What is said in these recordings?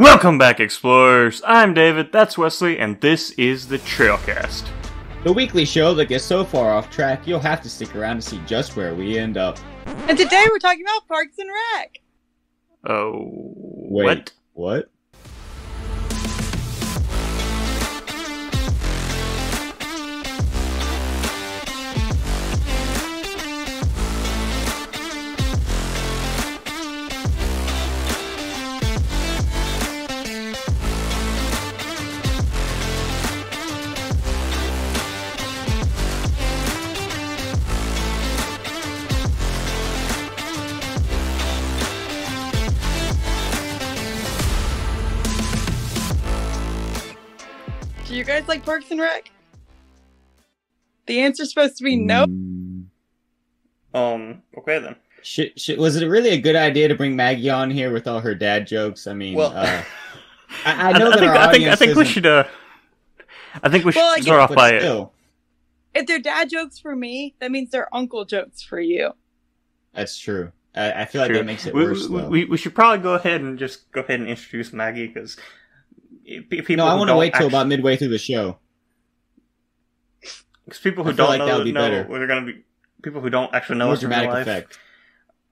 Welcome back, explorers. I'm David, that's Wesley, and this is the Trailcast. The weekly show that gets so far off track, you'll have to stick around to see just where we end up. And today we're talking about Parks and Rec. Oh, Wait, what? What? You guys like Parks and Rec? The answer's supposed to be no. Mm. Um, okay then. Should, should, was it really a good idea to bring Maggie on here with all her dad jokes? I mean, Well, uh, I, I know that think, our I think, I think we should, uh, I think we should Well, I start off but by it. still, If they're dad jokes for me, that means they're uncle jokes for you. that's true. I, I feel like True. that makes it we, worse. we, we, we should probably go ahead and just go ahead and introduce Maggie because people. no, I who want to wait till actu- about midway through the show. Because people who I don't like know, that be know better. they're going to be people who don't actually know More us in real dramatic life effect.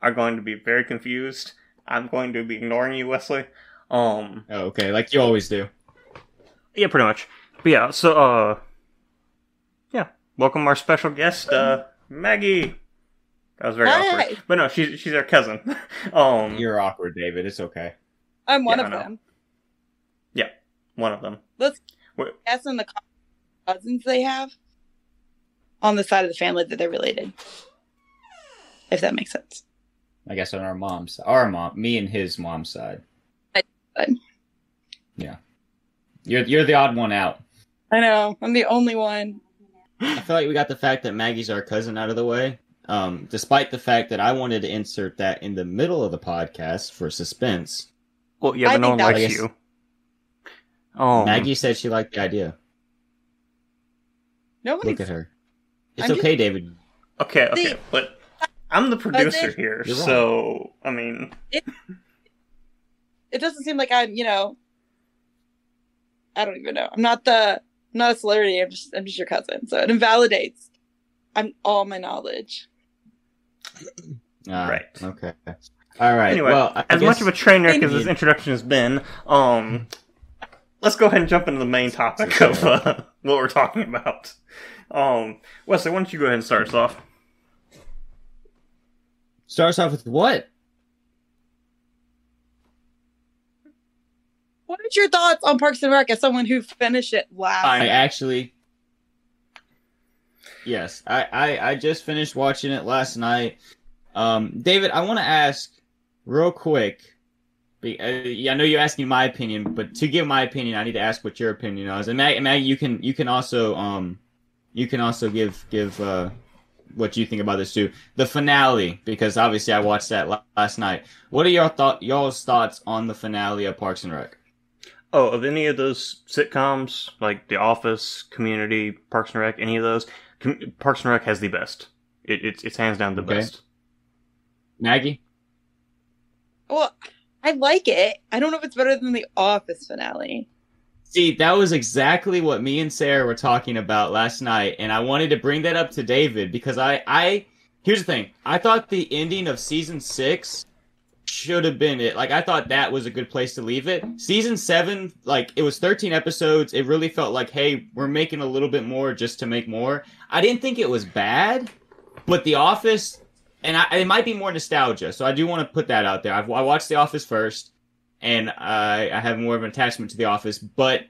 are going to be very confused. I'm going to be ignoring you, Wesley. Um, Oh, okay, like you always do. yeah, pretty much. But yeah, so uh, yeah, welcome our special guest, uh, Maggie. That was very Hi. awkward, but no, she's she's our cousin. um, You're awkward, David. It's okay. I'm one Yeah, of them. One of them. Let's Wait. guess in the cousins they have on the side of the family that they're related. If that makes sense. I guess on our mom's, our mom, me and his mom's side. Fine. Yeah, you're you're the odd one out. I know. I'm the only one. I feel like we got the fact that Maggie's our cousin out of the way. Um, despite the fact that I wanted to insert that in the middle of the podcast for suspense. Well, yeah, I but no one likes that- you. Oh, Maggie said she liked the idea. Nobody. Look at her. It's I'm just- okay, David. Okay, okay, See- but I'm the producer then- here, You're wrong. so I mean, It doesn't seem like I'm. You know. I don't even know. I'm not the. I'm not a celebrity. I'm just. I'm just your cousin. So it invalidates. I'm all my knowledge. Ah, Right. Okay. All right. Anyway, well, I as guess- much of a train wreck as this introduction has been, um, let's go ahead and jump into the main topic of uh, what we're talking about. Um, Wesley, why don't you go ahead and start us off? starts off with what? What are your thoughts on Parks and Rec as someone who finished it last? I- I actually. Yes, I, I I just finished watching it last night. Um, David, I want to ask real quick. Be- uh, yeah, I know you're asking my opinion, but to give my opinion, I need to ask what your opinion is. And Mag, Mag you can you can also um, you can also give give uh, what you think about this too. The finale, because obviously I watched that last night. What are your thought y'all's thoughts on the finale of Parks and Rec? Oh, of any of those sitcoms, like The Office, Community, Parks and Rec, any of those, Com- Parks and Rec has the best. It, it's it's hands down the Okay. best. Maggie. Well, I like it. I don't know if it's better than the Office finale. See, that was exactly what me and Sarah were talking about last night, and I wanted to bring that up to David because I, I, here's the thing: I thought the ending of season six should have been it. Like, I thought that was a good place to leave it. Season seven, like, it was 13 episodes. It really felt like, hey, we're making a little bit more just to make more. I didn't think it was bad, but The Office, and I, it might be more nostalgia, so I do want to put that out there. I've, I watched The Office first and I, I have more of an attachment to The Office. But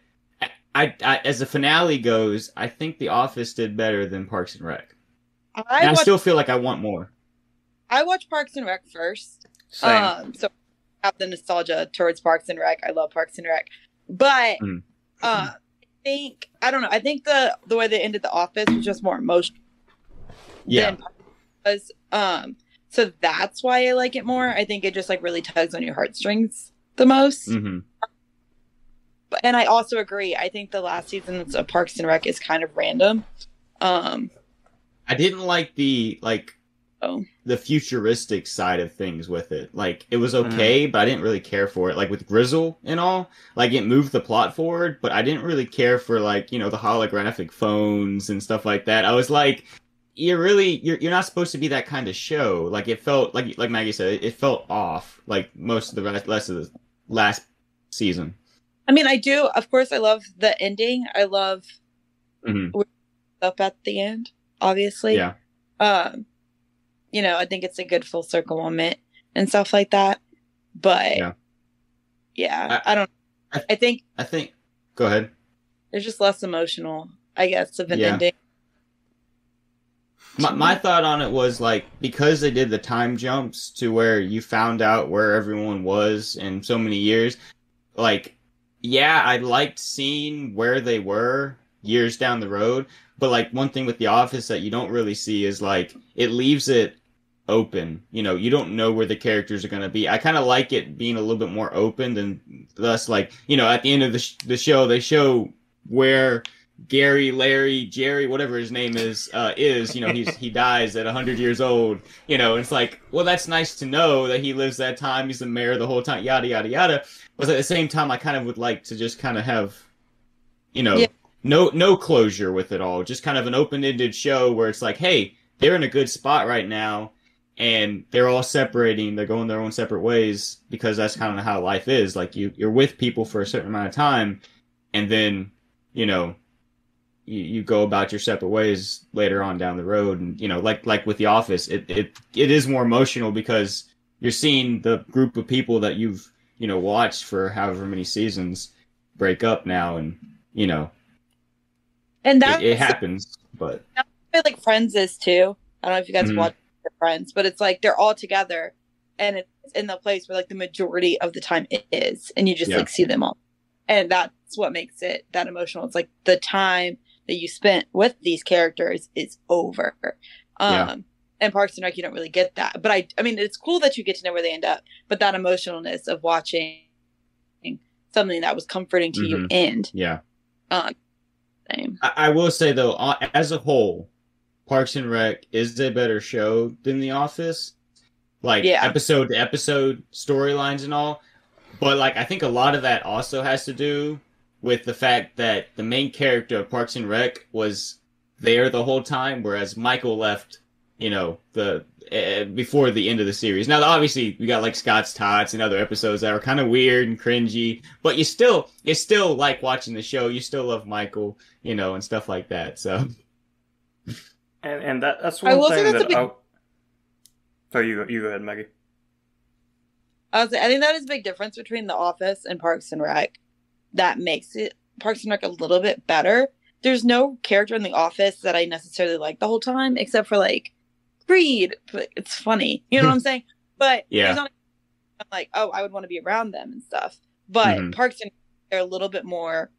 I, I, as the finale goes, I think The Office did better than Parks and Rec. I And I still feel like I want more. I watch Parks and Rec first. Same. Um, so I have the nostalgia towards Parks and Rec. I love Parks and Rec, but Mm. uh, I think I don't know. I think the the way they ended the Office was just more emotional Yeah, than was. Um, so that's why I like it more. I think it just like really tugs on your heartstrings the most. hmm But and I also agree. I think the last seasons of Parks and Rec is kind of random. Um, I didn't like the like Oh. the futuristic side of things with it. Like it was Mm-hmm. okay, but I didn't really care for it. Like with Gryzzl and all, like it moved the plot forward, but I didn't really care for like you know the holographic phones and stuff like that. I was like, you're really you're you're not supposed to be that kind of show. Like it felt like like Maggie said, it, felt off. Like most of the rest, rest of the last season. I mean, I do. Of course, I love the ending. I love Mhm. up at the end. Obviously, Yeah. Um, you know, I think it's a good full circle moment and stuff like that. But Yeah. yeah, I- I, don't. I- I think I think. Go ahead. there's just less emotional, I guess, of an Yeah. ending. My, my thought on it was like because they did the time jumps to where you found out where everyone was in so many years like yeah i liked seeing where they were years down the road but like one thing with the office that you don't really see is like it leaves it open. You know you don't know where the characters are going to be. I kind of like it being a little bit more open than thus like you know at the end of the, sh- the show they show where Gary, Larry, Jerry, whatever his name is, uh, is you know he's he dies at hundred years old. You know, it's like, well, that's nice to know that he lives that time. He's the mayor the whole time. Yada yada yada. But at the same time, I kind of would like to just kind of have, you know, Yeah. no no closure with it all. Just kind of an open ended show where it's like, hey, they're in a good spot right now, and they're all separating. They're going their own separate ways because that's kind of how life is. Like you you're with people for a certain amount of time, and then you know you, you go about your separate ways later on down the road and you know like like with the office it it, it is more emotional because you're seeing the group of people that you've you know watched for however many seasons break up now and you know And it, it happens but way like Friends is too. I don't know if you guys Mhm. watch Friends, but it's like they're all together, and it's in the place where like the majority of the time it is, and you just Yeah. like see them all, and that's what makes it that emotional. It's like the time that you spent with these characters is over. Um, Yeah. and Parks and Rec, you don't really get that, but I, I mean, it's cool that you get to know where they end up, but that emotionalness of watching something that was comforting to you Mhm. end. yeah Um, same. I, I will say though as a whole parks and rec is a better show than the office like Yeah. episode to episode storylines and all but like i think a lot of that also has to do with the fact that the main character of parks and rec was there the whole time whereas michael left you know the uh, before the end of the series now obviously we got like scott's tots and other episodes that are kind of weird and cringy but you still you still like watching the show you still love michael you know and stuff like that so And and that that's I one will say thing that's that big- I. Sorry, you you go ahead, Maggie. I was, I think that is a big difference between The Office and Parks and Rec. That makes it Parks and Rec a little bit better. There's no character in The Office that I necessarily like the whole time, except for like Creed. But it's funny, you know what I'm saying? But Yeah. not I'm like, oh, I would want to be around them and stuff. But Mhm. Parks and Rec, they're a little bit more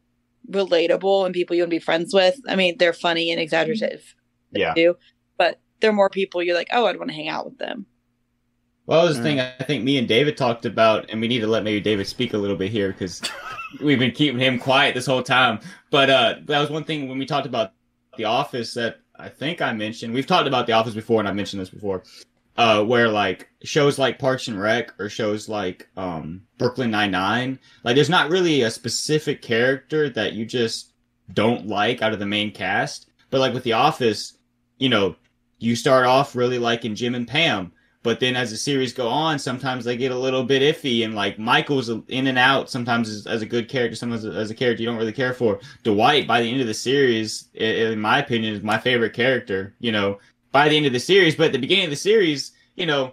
relatable and people you want to be friends with. I mean, they're funny and exaggerative yeah too, but they're more people you're like, oh, I'd want to hang out with them. Well, that was the thing I think me and David talked about, and we need to let maybe David speak a little bit here because we've been keeping him quiet this whole time. But uh, that was one thing when we talked about The Office that I think I mentioned. We've talked about The Office before, and I mentioned this before, uh, where like shows like Parks and Rec or shows like um, Brooklyn Nine Nine, like there's not really a specific character that you just don't like out of the main cast. But like with The Office, you know, you start off really liking Jim and Pam but then as the series go on sometimes they get a little bit iffy and like michael's in and out sometimes as, as a good character sometimes as a character you don't really care for dwight by the end of the series in my opinion is my favorite character you know by the end of the series but at the beginning of the series you know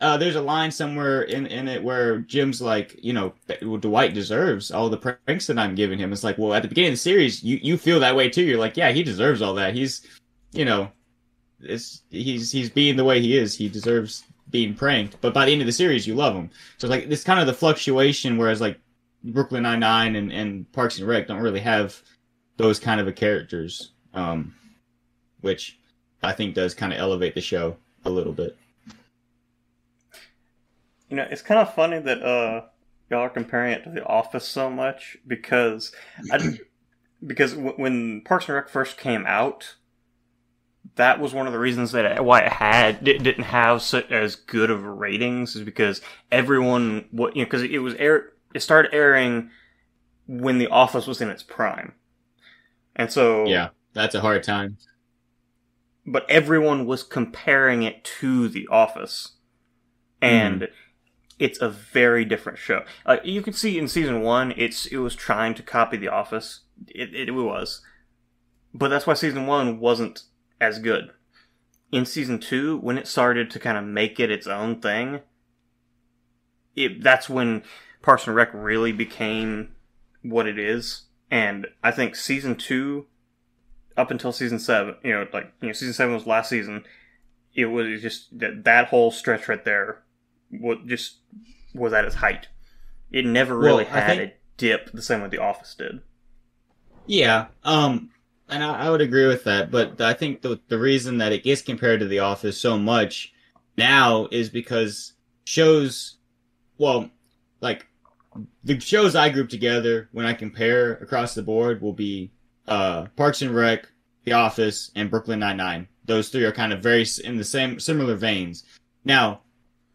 uh, there's a line somewhere in, in it where Jim's like, you know, Dwight deserves all the pranks that I'm giving him. It's like, well, at the beginning of the series, you, you feel that way too. You're like, yeah, he deserves all that. He's, you know, it's he's he's being the way he is. He deserves being pranked. But by the end of the series, you love him. So like it's kind of the fluctuation. Whereas like Brooklyn Nine Nine and, and Parks and Rec don't really have those kind of a characters, um, which I think does kind of elevate the show a little bit. You know, it's kind of funny that uh y'all are comparing it to The Office so much because I, because when Parks and Rec first came out, that was one of the reasons that it, why it had it didn't have such as good of ratings is because everyone what you know because it was air it started airing when The Office was in its prime, and so Yeah, that's a hard time. but everyone was comparing it to The Office, and it's a very different show. Uh, you can see in season one, it's it was trying to copy The Office. It, it, was, but that's why season one wasn't as good. In season two, when it started to kind of make it its own thing, it that's when Parks and Rec really became what it is. And I think season two up until season seven, you know, like you know, season seven was last season. It was just that that whole stretch right there, what just was at its height. It never really Well, had think- a dip the same way The Office did. Yeah, um, and I, I would agree with that. But I think the the reason that it gets compared to The Office so much now is because shows, well, like the shows I group together when I compare across the board will be uh Parks and Rec, The Office, and Brooklyn Nine Nine. Those three are kind of very in the same similar veins. Now,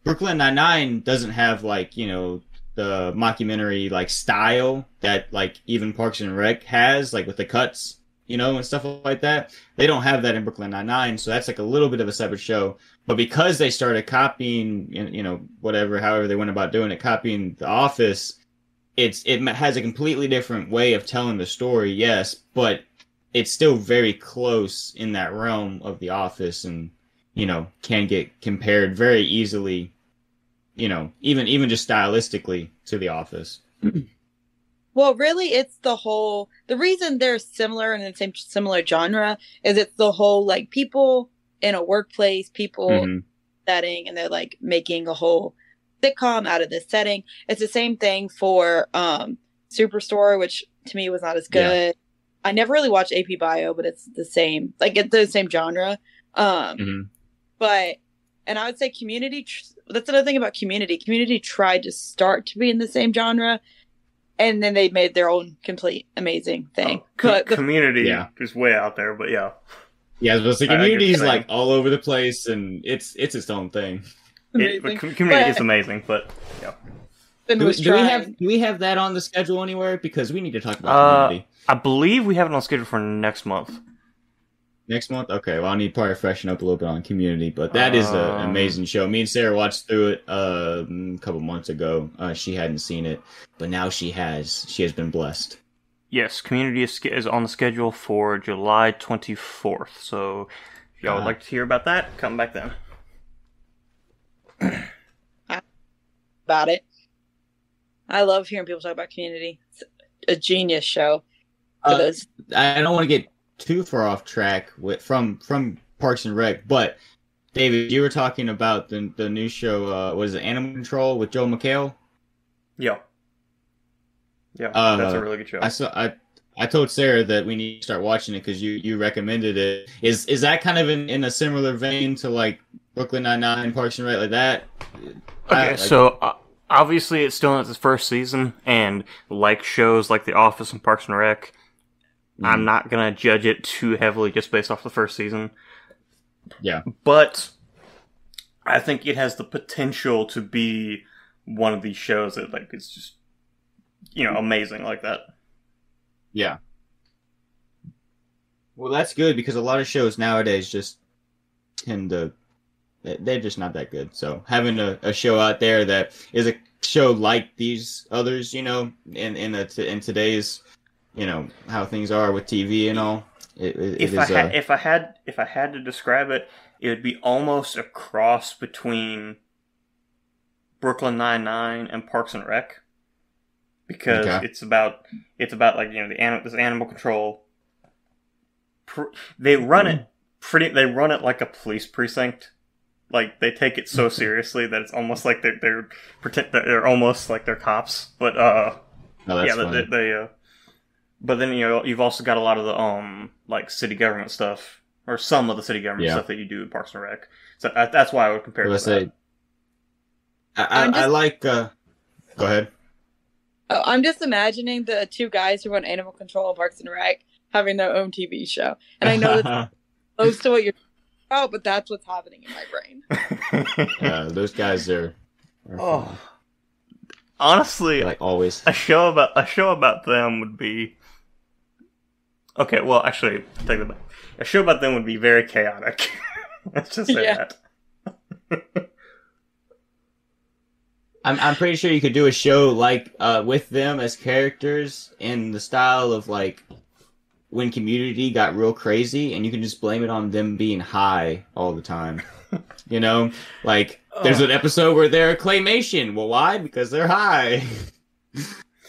Brooklyn Nine Nine doesn't have like you know the mockumentary like style that like even Parks and Rec has, like with the cuts, you know, and stuff like that. They don't have that in Brooklyn Nine Nine, so that's like a little bit of a separate show. But because they started copying, you know, whatever, however they went about doing it, copying The Office, it's it has a completely different way of telling the story, yes, but it's still very close in that realm of The Office, and you know, can get compared very easily you know, even even just stylistically to The Office. Well, really, it's the whole. The reason they're similar in the same similar genre is it's the whole like people in a workplace, people Mhm. setting, and they're like making a whole sitcom out of this setting. It's the same thing for um Superstore, which to me was not as Yeah. good. I never really watched AP Bio, but it's the same, like it's the same genre. Um, Mhm. but and I would say Community. Tr- that's another thing about Community. Community tried to start to be in the same genre, and then they made their own complete amazing thing. Oh, co- the, community Yeah. is way out there, but yeah. Yeah, but the I- I get community what is you're like all over the place, and it's it's its own thing. It, but com- community is amazing, but yeah. Do, was do we have do we have that on the schedule anywhere? Because we need to talk about Uh, community I believe we have it on schedule for next month. Next month. Okay, well I need to probably freshen up a little bit on community, but that is a- an Um, amazing show. Me and Sarah watched through it uh, a couple months ago. Uh, she hadn't seen it, but now she has. She has been blessed. Yes, community is, is on the schedule for July 24th. So if y'all would Ah. like to hear about that, come back then. about it. I love hearing people talk about Community. It's a genius show. Uh. I don't want to get too far off track with from from Parks and Rec, but David, you were talking about the the new show. Uh, was it Animal Control with Joel McHale? Yeah. Yeah, Uh, that's a really good show. I saw. I I told Sarah that we need to start watching it because you you recommended it. Is is that kind of in, in a similar vein to like Brooklyn Nine Nine, Parks and Rec, like that? Okay, I- like- so uh, obviously it's still in its first season, and like shows like The Office and Parks and Rec, I'm Mm, not gonna judge it too heavily just based off the first season. Yeah. But I think it has the potential to be one of these shows that like it's just you know amazing like that. Yeah. Well, that's good because a lot of shows nowadays just tend to they- they're just not that good. So having a, a show out there that is a show like these others, you know, in in a, in today's you know how things are with TV and all, it, it, if I had uh, if I had if I had to describe it, it would be almost a cross between Brooklyn Nine Nine and Parks and Rec, because Okay. it's about it's about like you know the anim- this animal control. Pr- they run it pretty. They run it like a police precinct. Like they take it so seriously that it's almost like they're they're pretend they're almost like they're cops. But uh, oh, that's yeah, funny. they, they uh, but then you know you've also got a lot of the um like city government stuff or some of the city government Yeah. stuff that you do in Parks and Rec. So uh, that's why I would compare. What it I say, that. I, I, just- I like. Uh, go ahead. Oh, I'm just imagining the two guys who run Animal Control and Parks and Rec having their own TV show. And I know that's close to what you're oh, but that's what's happening in my brain. Yeah, those guys are, are oh, honestly, like always. a show about a show about them would be okay. Well, actually, take that back. A show about them would be very chaotic. Let's just say Yeah. that. I'm I'm pretty sure you could do a show like uh with them as characters in the style of like when community got real crazy and you can just blame it on them being high all the time. you know? Like there's an episode where they're claymation. Well why? Because they're high.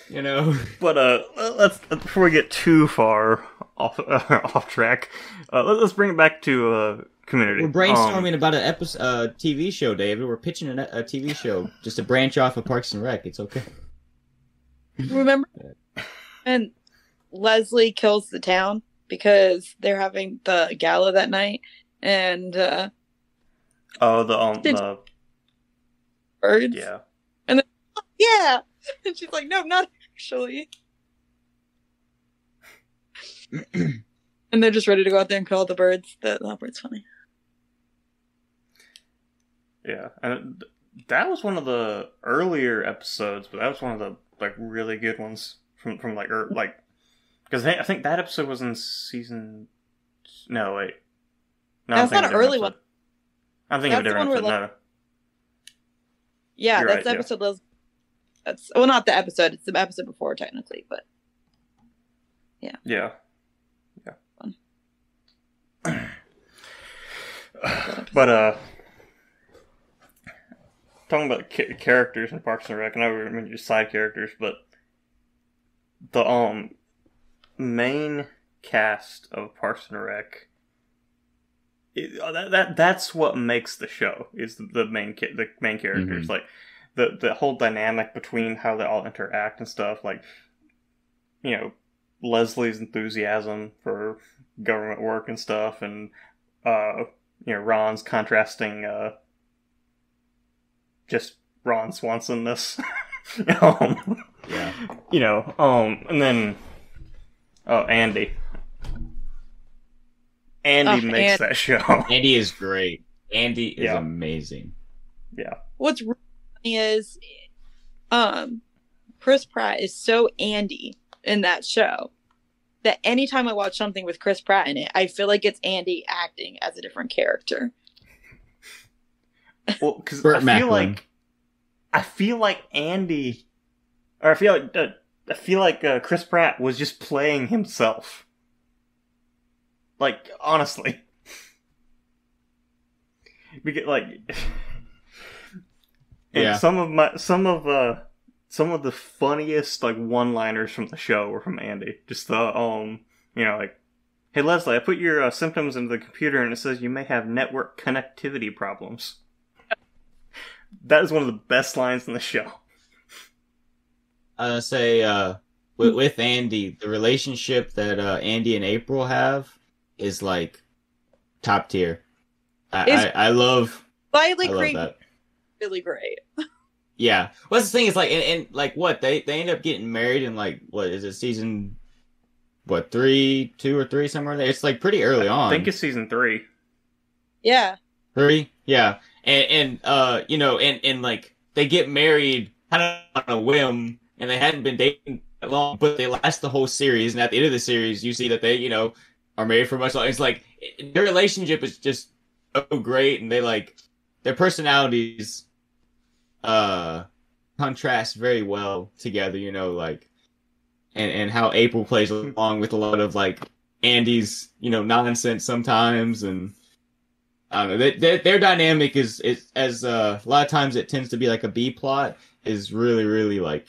you know? But uh, let's before we get too far off uh, off track, uh, let- let's bring it back to uh, community. We're brainstorming Um, about an episode uh TV show, David. We're pitching an, a TV show just to branch off of Parks and Rec. It's okay. Remember? And Leslie kills the town because they're having the gala that night, and uh, oh, the um, the, birds. yeah. And then, yeah. And she's like, no, not actually. And they're just ready to go out there and kill all the birds. That, that part's funny. Yeah, and that was one of the earlier episodes, but that was one of the like really good ones from from like er, like because I think that episode was in season. No, wait, no, That's not an early episode. I'm thinking of a That's different one episode. No, Yeah, You're that's right, yeah. episode. Les- That's well, not the episode. It's the episode before, technically, but yeah, yeah. Fun. but uh, talking about ca- characters in Parks and Rec, and I mean just side characters, but the um main cast of Parks and Rec. It, uh, that, that that's what makes the show is the, the main ca- the main characters like the the whole dynamic between how they all interact and stuff like you know Leslie's enthusiasm for government work and stuff and uh you know Ron's contrasting uh just Ron Swansonness um, Yeah. you know um and then oh Andy Andy Oh, makes Andy. that show Andy is great. Andy is Yeah. amazing. yeah what's really funny is, um, Chris Pratt is so Andy in that show that anytime I watch something with Chris Pratt in it, I feel like it's Andy acting as a different character. well because I feel Macklin. like I feel like Andy or I feel like uh, I feel like uh, Chris Pratt was just playing himself like honestly because like Yeah. some of my some of uh some of the funniest like one liners from the show were from Andy just the um you know like hey Leslie I put your uh, symptoms into the computer and it says you may have network connectivity problems that is one of the best lines in the show I say uh with, with Andy, the relationship that uh Andy and April have is like top tier. I Is- I, I love Slightly I love creepy, that. really great. Yeah. What's the thing is like and, and like what they they end up getting married in like what is it season what three two or three somewhere there? It's like pretty early on. I think it's season three Yeah, Three, yeah, and and uh, you know, and and like they get married kind of on a whim, and they hadn't been dating that long, but they last the whole series. And at the end of the series, you see that they, you know, are married for much longer. It's like their relationship is just so great, and they like their personalities, uh, contrast very well together. You know, like, and and how April plays along with a lot of like Andy's, you know, nonsense sometimes, and I don't know. They, their their dynamic is is as uh, a lot of times it tends to be like a B plot is really really like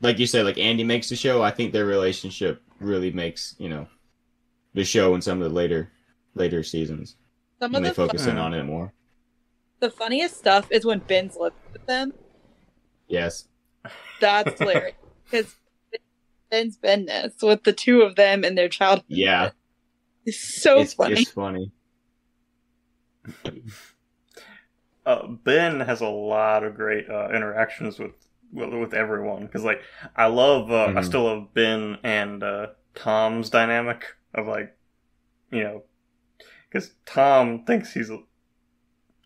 like you said like Andy makes the show. I think their relationship really makes you know the show in some of the later later seasons some when of they the focus in on it more. The funniest stuff is when Ben's living with them. Yes. That's hilarious because Ben's Benness with the two of them and their child. Yeah. It's so it's, funny. it's funny. uh, Ben has a lot of great uh, interactions with with, with everyone because like I love uh, I Mhm. still love Ben and uh, Tom's dynamic of like you know because Tom thinks he's.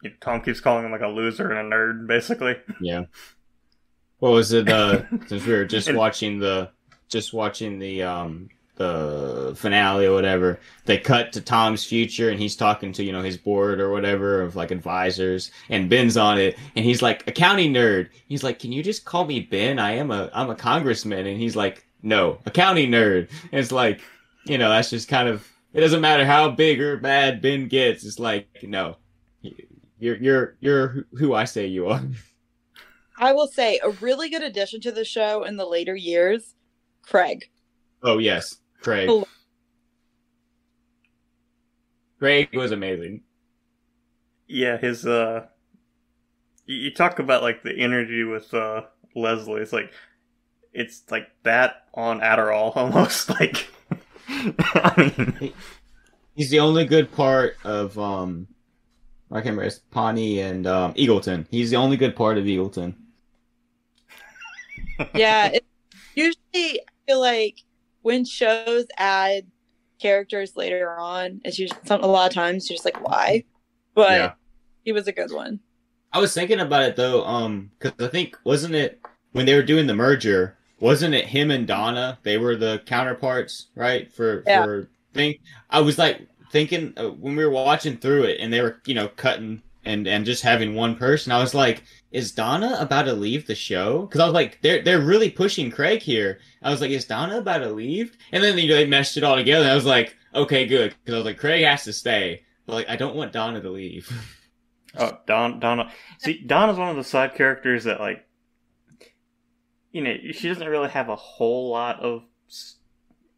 You know, Tom keeps calling him like a loser and a nerd, basically. Yeah. What was it? Uh, since we were just And- watching the, just watching the um the finale or whatever, they cut to Tom's future and he's talking to you know his board or whatever of like advisors, and Ben's on it, and he's like accounting nerd. He's like, "Can you just call me Ben? I am a I'm a congressman," and he's like, "No, accounting nerd." And it's like, you know, that's just kind of it doesn't matter how big or bad Ben gets. It's like, no, you're you're you're who I say you are. I will say a really good addition to the show in the later years, Craig. Oh yes, Craig. Craig was amazing. Yeah, his uh you, you talk about like the energy with uh Leslie. It's like it's like that on Adderall almost like I mean He's the only good part of um I can't remember it's Pawnee and um, Eagleton. He's the only good part of Eagleton. Yeah, it, usually I feel like when shows add characters later on, it's usually some, a lot of times you're just like, why? But Yeah. he was a good one. I was thinking about it though, um, because I think wasn't it when they were doing the merger, wasn't it him and Donna? They were the counterparts, right? For Yeah. for thing. I was like thinking uh, when we were watching through it, and they were you know cutting and and just having one person. I was like, is Donna about to leave the show? Because I was like, they're they're really pushing Craig here. I was like, is Donna about to leave? And then you know, they meshed it all together. I was like, okay, good, because I was like, Craig has to stay, but like I don't want Donna to leave. Oh, Don Donna. See, Donna's one of the side characters that like, you know, she doesn't really have a whole lot of,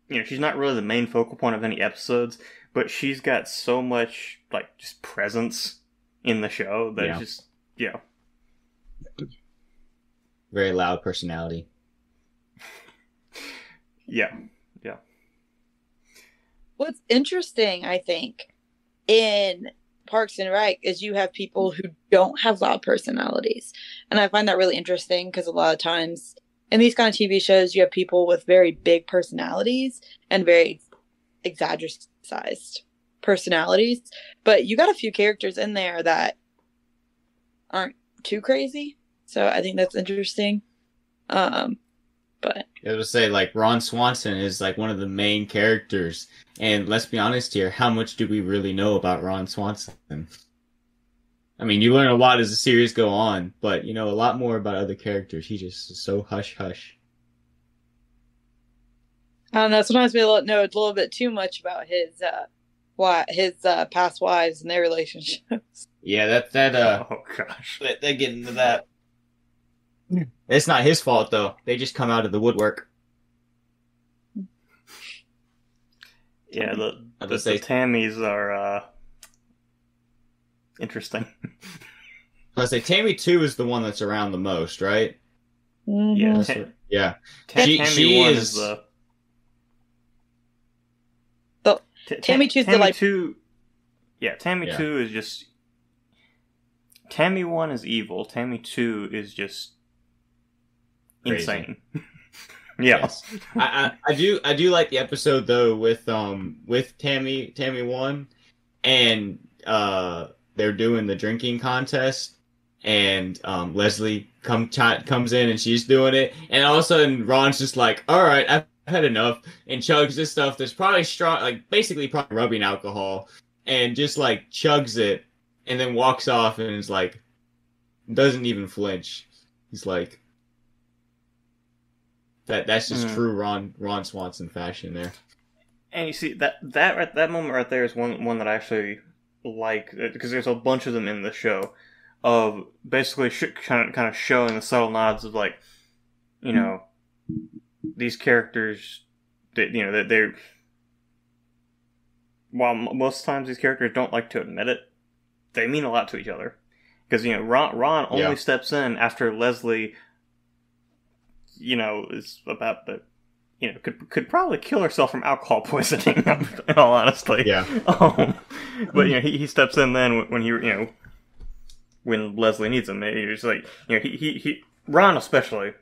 you know, she's not really the main focal point of any episodes, but she's got so much like just presence in the show that Yeah. just, you know, Very loud personality. Yeah. Yeah, What's interesting, I think, in Parks and Rec is you have people who don't have loud personalities. And I find that really interesting because a lot of times in these kind of TV shows, you have people with very big personalities and very exaggerated sized personalities. But you got a few characters in there that aren't too crazy. So I think that's interesting. Um, but I was say like Ron Swanson is like one of the main characters, and let's be honest here, how much do we really know about Ron Swanson? I mean, you learn a lot as the series go on, but you know a lot more about other characters. He just is so hush hush. I don't know. Sometimes we know a little bit too much about his uh, why his uh, past wives and their relationships. Yeah, that that uh, oh gosh, they, they get into that. It's not his fault though. They just come out of the woodwork. yeah, the I the, say- the Tammys are uh interesting. I say Tammy two is the one that's around the most, right? Mhm. Yeah, That's Ta- yeah. Ta- She- Tammy she one is- is the. The- Ta- Ta- Tammy two's the, Tammy like- two. Yeah, Tammy Yeah. two is just. Tammy one is evil. Tammy two is just Crazy. insane. yeah, Yes. I, I I do I do like the episode though with um with Tammy Tammy one, and uh they're doing the drinking contest, and um Leslie come ch- comes in and she's doing it, and all of a sudden Ron's just like, all right, I've had enough, and chugs this stuff that's probably strong, like basically probably rubbing alcohol, and just like chugs it, and then walks off and is like, doesn't even flinch. He's like. That that's just Mm. true Ron Ron Swanson fashion there. and you see that that right, that moment right there is one one that I actually like because there's a bunch of them in the show of basically sh- kind of kind of showing the subtle nods of like you know these characters that you know that they're while most times these characters don't like to admit it they mean a lot to each other because you know Ron Ron only Yeah. steps in after Leslie you know is about the you know could could probably kill herself from alcohol poisoning in all honesty Yeah. um, but you know he, he steps in then when- when he you know when Leslie needs him he's like you know he he, he Ron especially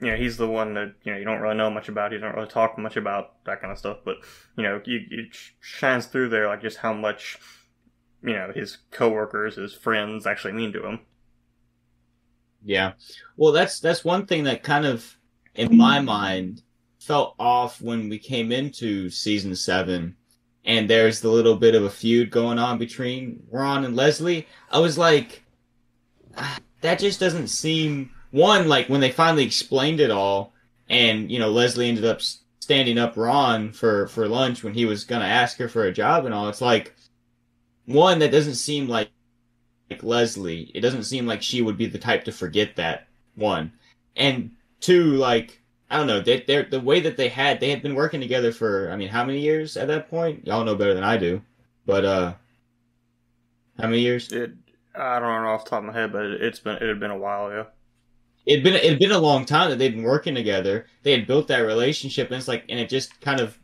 you know, he's the one that you know you don't really know much about. You don't really talk much about that kind of stuff. But you know, it shines through there like just how much you know his coworkers, his friends actually mean to him. Yeah. Well, that's that's one thing that kind of, in my mind, felt off when we came into season seven, and there's the little bit of a feud going on between Ron and Leslie. I was like, ah, that just doesn't seem one like when they finally explained it all, and you know Leslie ended up standing up Ron for for lunch when he was gonna ask her for a job and all. It's like one that doesn't seem like like Leslie. It doesn't seem like she would be the type to forget that one. And two, like I don't know, they they're the way that they had they had been working together for I mean, how many years at that point? Y'all know better than I do. But uh how many years? It I don't know off the top of my head, but it, it's been it had been a while, yeah. It'd been it'd been a long time that they'd been working together. They had built that relationship and it's like and it just kind of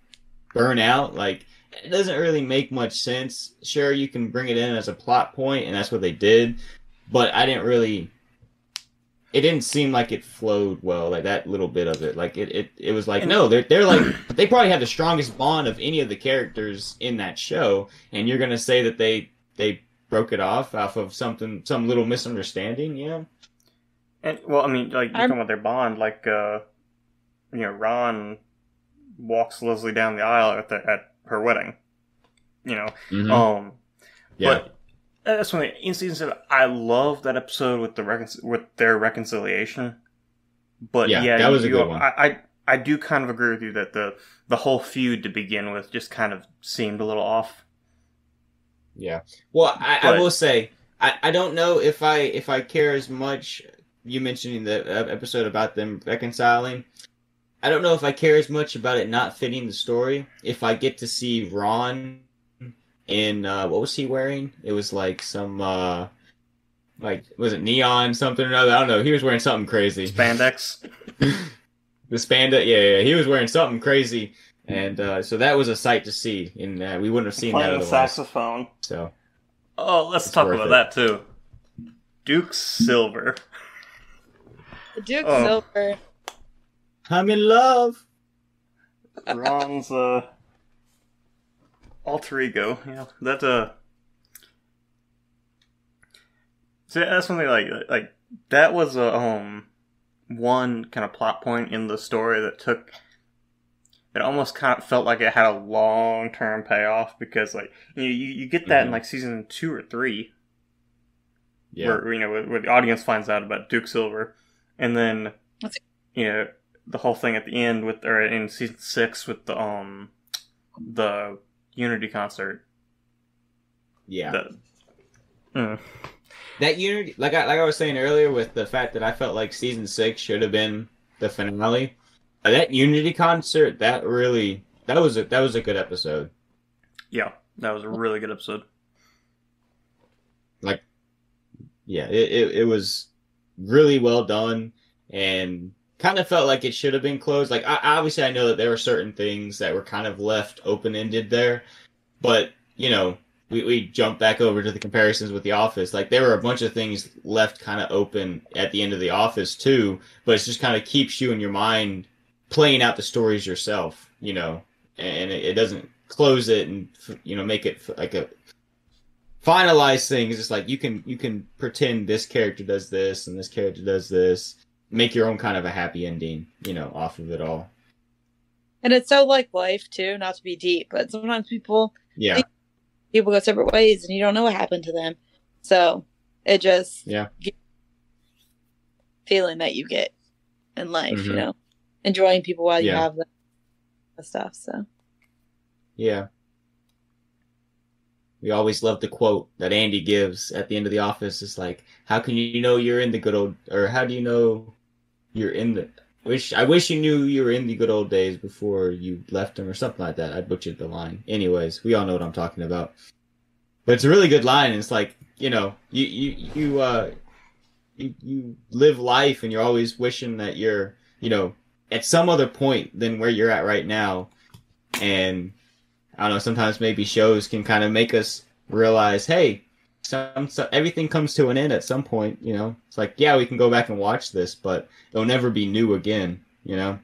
burn out. Like it doesn't really make much sense. Sure, you can bring it in as a plot point, and that's what they did. But I didn't really. It didn't seem like it flowed well, like that little bit of it. Like it, it, it was like no, they're they're like they probably have the strongest bond of any of the characters in that show, and you're gonna say that they they broke it off off of something some little misunderstanding, yeah. And well, I mean, like you're talking about their bond, like uh, you know, Ron walks Leslie down the aisle at the at her wedding. You know, Mhm. um, Yeah. but that's when in season seven, I love that episode with the recon- with their reconciliation. But Yeah, yeah, that was a good one. I, I I do kind of agree with you that the the whole feud to begin with just kind of seemed a little off. Yeah. Well, I, I will say I, I don't know if I if I care as much. You mentioning the uh, episode about them reconciling. I don't know if I care as much about it not fitting the story. If I get to see Ron in uh, what was he wearing? It was like some uh, like was it neon something or another? I don't know. He was wearing something crazy. Spandex. the spanda, yeah, yeah, he was wearing something crazy, and uh, so that was a sight to see. And uh, we wouldn't have seen that playing the otherwise. saxophone. So Oh, let's talk about it. that too. Duke Silver. Duke Oh. Silver. I'm in love. Ron's uh alter ego. Yeah, that uh. See, that's something like like that was a um one kind of plot point in the story that took. It almost kind of felt like it had a long term payoff because like you you, you get that in Mhm. like season two or three Yeah. where you know where, where the audience finds out about Duke Silver, and then That's- you know the whole thing at the end with or in season six with the um the Unity concert. Yeah. The, Mm. that unity, like I like I was saying earlier, with the fact that I felt like season six should have been the finale. uh, That Unity concert, that really, that was a that was a good episode. yeah, that was a really good episode. Like, yeah, it it, it was really well done and kind of felt like it should have been closed. Like I, obviously, I know that there were certain things that were kind of left open ended there, but you know, we, we jump back over to the comparisons with The Office. Like there were a bunch of things left kind of open at the end of The Office too, but it just kind of keeps you in your mind playing out the stories yourself, you know, and it, it doesn't close it and you know make it like a finalize things. It's like you can you can pretend this character does this and this character does this. Make your own kind of a happy ending, you know, off of it all. And it's so like life too, not to be deep, but sometimes people Yeah, people go separate ways and you don't know what happened to them. So it just Yeah. feeling that you get in life, you Mhm. know. Enjoying people while you have the stuff. So yeah. We always love the quote that Andy gives at the end of the office. It's like, "How can you know you're in the good old, or how do you know you're in the wish? I wish you knew you were in the good old days before you left them, or something like that." I butchered the line. Anyways, we all know what I'm talking about. But it's a really good line. It's like, you know, you you you uh, you you live life, and you're always wishing that you're, you know, at some other point than where you're at right now, and I don't know, sometimes maybe shows can kind of make us realize, hey, some, so everything comes to an end at some point. You know, it's like yeah, we can go back and watch this, but it'll never be new again. You know,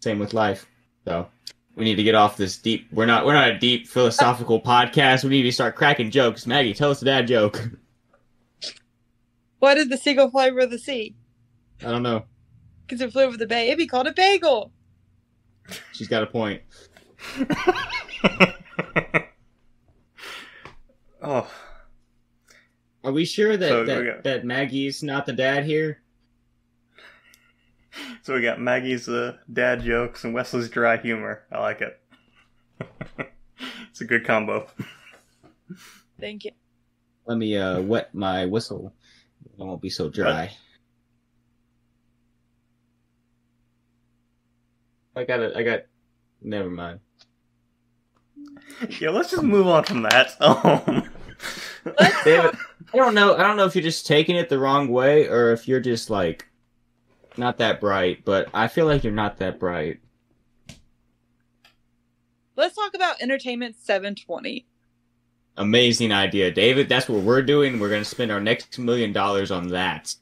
same with life. So we need to get off this deep. We're not we're not a deep philosophical podcast. We need to start cracking jokes. Maggie, tell us a dad joke. Why did the seagull fly over the sea? I don't know. Because it flew over the bay. It'd be called a bagel. She's got a point. oh, Are we sure that So, that, we got- that Maggie's not the dad here? so we got Maggie's uh, dad jokes and Wesley's dry humor. I like it. it's a good combo. Thank you. Let me uh wet my whistle. It won't be so dry. I got it. I got. Never mind. Yeah, let's just move on from that. Um, David, I don't know. I don't know if you're just taking it the wrong way or if you're just like not that bright. But I feel like you're not that bright. Let's talk about Entertainment 720. Amazing idea, David. That's what we're doing. We're gonna spend our next million dollars on that.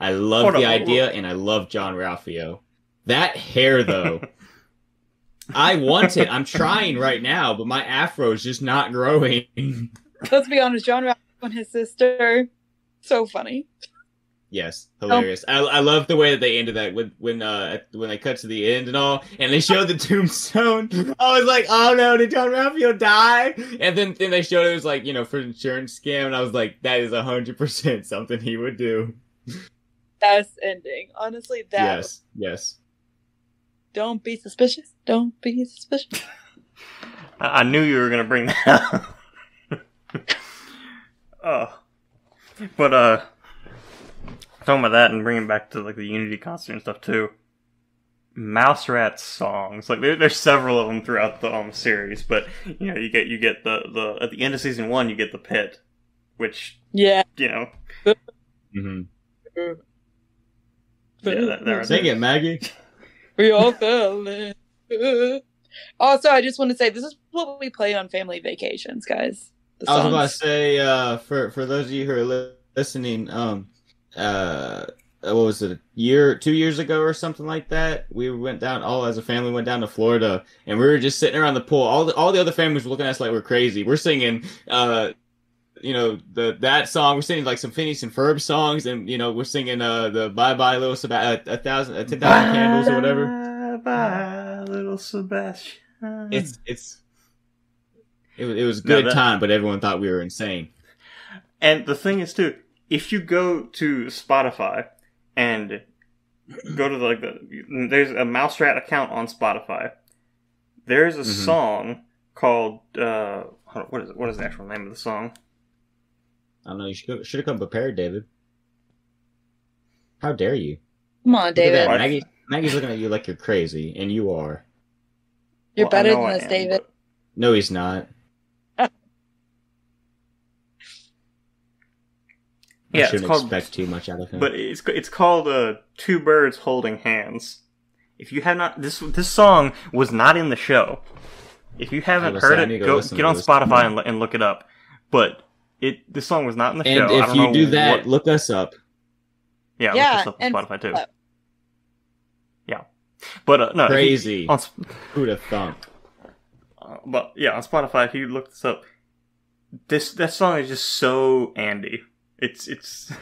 I love Hold the on, idea, and I love Jean-Ralphio. That hair, though, I want it. I'm trying right now, but my afro is just not growing. Let's be honest, John Ralph and his sister. So funny. yes, hilarious. I, I love the way that they ended that when when uh when they cut to the end and all, and they showed the tombstone. I was like, oh no, did Jean-Ralphio die? And then then they showed it was like you know for insurance scam, and I was like, that is hundred percent something he would do. Best ending. Honestly, that. Yes, yes. Don't be suspicious. Don't be suspicious. I I knew you were gonna bring that up. oh, but uh, talking about that and bringing back to like the Unity concert and stuff too. Mouse Rat songs, like there, there's several of them throughout the um series, but you know you get you get the the at the end of season one you get the pit, which Yeah. you know Mm-hmm. yeah that, that, Sing it, Maggie. We all fell in. Also, I just want to say this is what we play on family vacations, guys. The I was about to say, uh, for for those of you who are li- listening, um, uh, what was it, a year, two years ago or something like that? We went down, all as a family went down to Florida, and we were just sitting around the pool. All the all the other families were looking at us like we're crazy. We're singing, uh, you know, the that song. We're singing like some Phineas and Ferb songs, and you know, we're singing uh the Bye Bye Little Sebastian, a, a thousand, uh, ten thousand candles or whatever. Bye, bye, little Sebastian. It's it's. It was, it was a No, good that- time, but everyone thought we were insane. And the thing is too, if you go to Spotify and go to the, like the there's a Mouse Rat account on Spotify. There's a Mhm. song called uh what is it? What is the actual name of the song? I don't know. You should should have come prepared, David. How dare you? Come on, Look David. Maggie, Maggie's looking at you like you're crazy, and you are. You're Well, better than I this, am, David. but- No, he's not. I Yeah, it's shouldn't called expect too much out of him. but it's it's called uh, Two Birds Holding Hands. If you have not this this song was not in the show. If you haven't heard it, go go get on. Spotify and, and look it up. But it this song was not in the and show. I if don't you know do that, what- look us up. yeah, Yeah, look this up on and- Spotify too. uh, Yeah, but uh, no, if you- Crazy. on, Sp- Who'd have thunk? uh, but yeah, on Spotify, if you look this up, this that song is just so Andy. It's it's,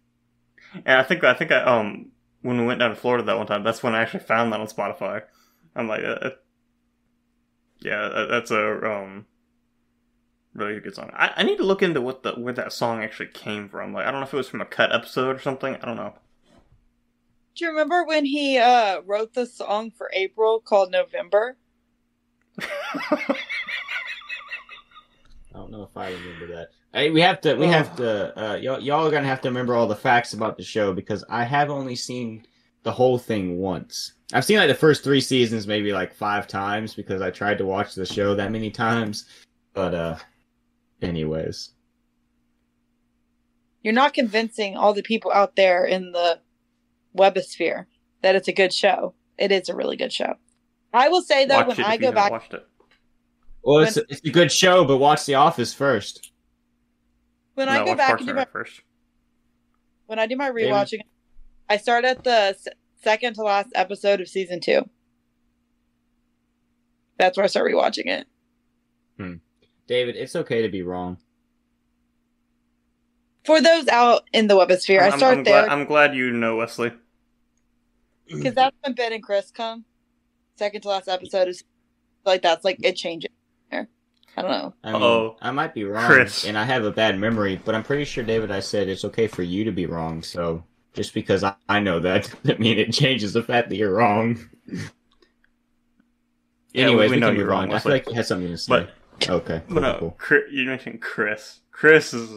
and I think I think I um when we went down to Florida that one time, that's when I actually found that on Spotify. I'm like, uh, uh, yeah, that's a um really good song. I, I need to look into what the where that song actually came from. Like, I don't know if it was from a cut episode or something. I don't know. Do you remember when he uh, wrote the song for April called November? I don't know if I remember that. Hey, we have to. We have to. Uh, y'all, y'all are gonna have to remember all the facts about the show because I have only seen the whole thing once. I've seen like the first three seasons maybe like five times because I tried to watch the show that many times. But uh, anyways, You're not convincing all the people out there in the webosphere that it's a good show. It is a really good show. I will say though, Watch when I go haven't back, Watched it. well, it's it's a good show, but watch The Office first. When I go back Parks and do my first. when I do my David? rewatching, I start at the second to last episode of season two. That's where I start rewatching it. Hmm. David, it's okay to be wrong. For those out in the webosphere, I I'm- start I'm there Glad, I'm glad you know Wesley. because that's when Ben and Chris come. Second to last episode is like that's like it changes. There, I don't know. I mean, Uh-oh. I might be wrong, Chris. and I have a bad memory, but I'm pretty sure, David, I said it's okay for you to be wrong. So just because I, I know that doesn't mean it changes the fact that you're wrong. Yeah, Anyways, we we, know you're move on. wrong, I feel like you had something to say. But okay, cool, no, cool. Chris, you mentioned Chris. Chris is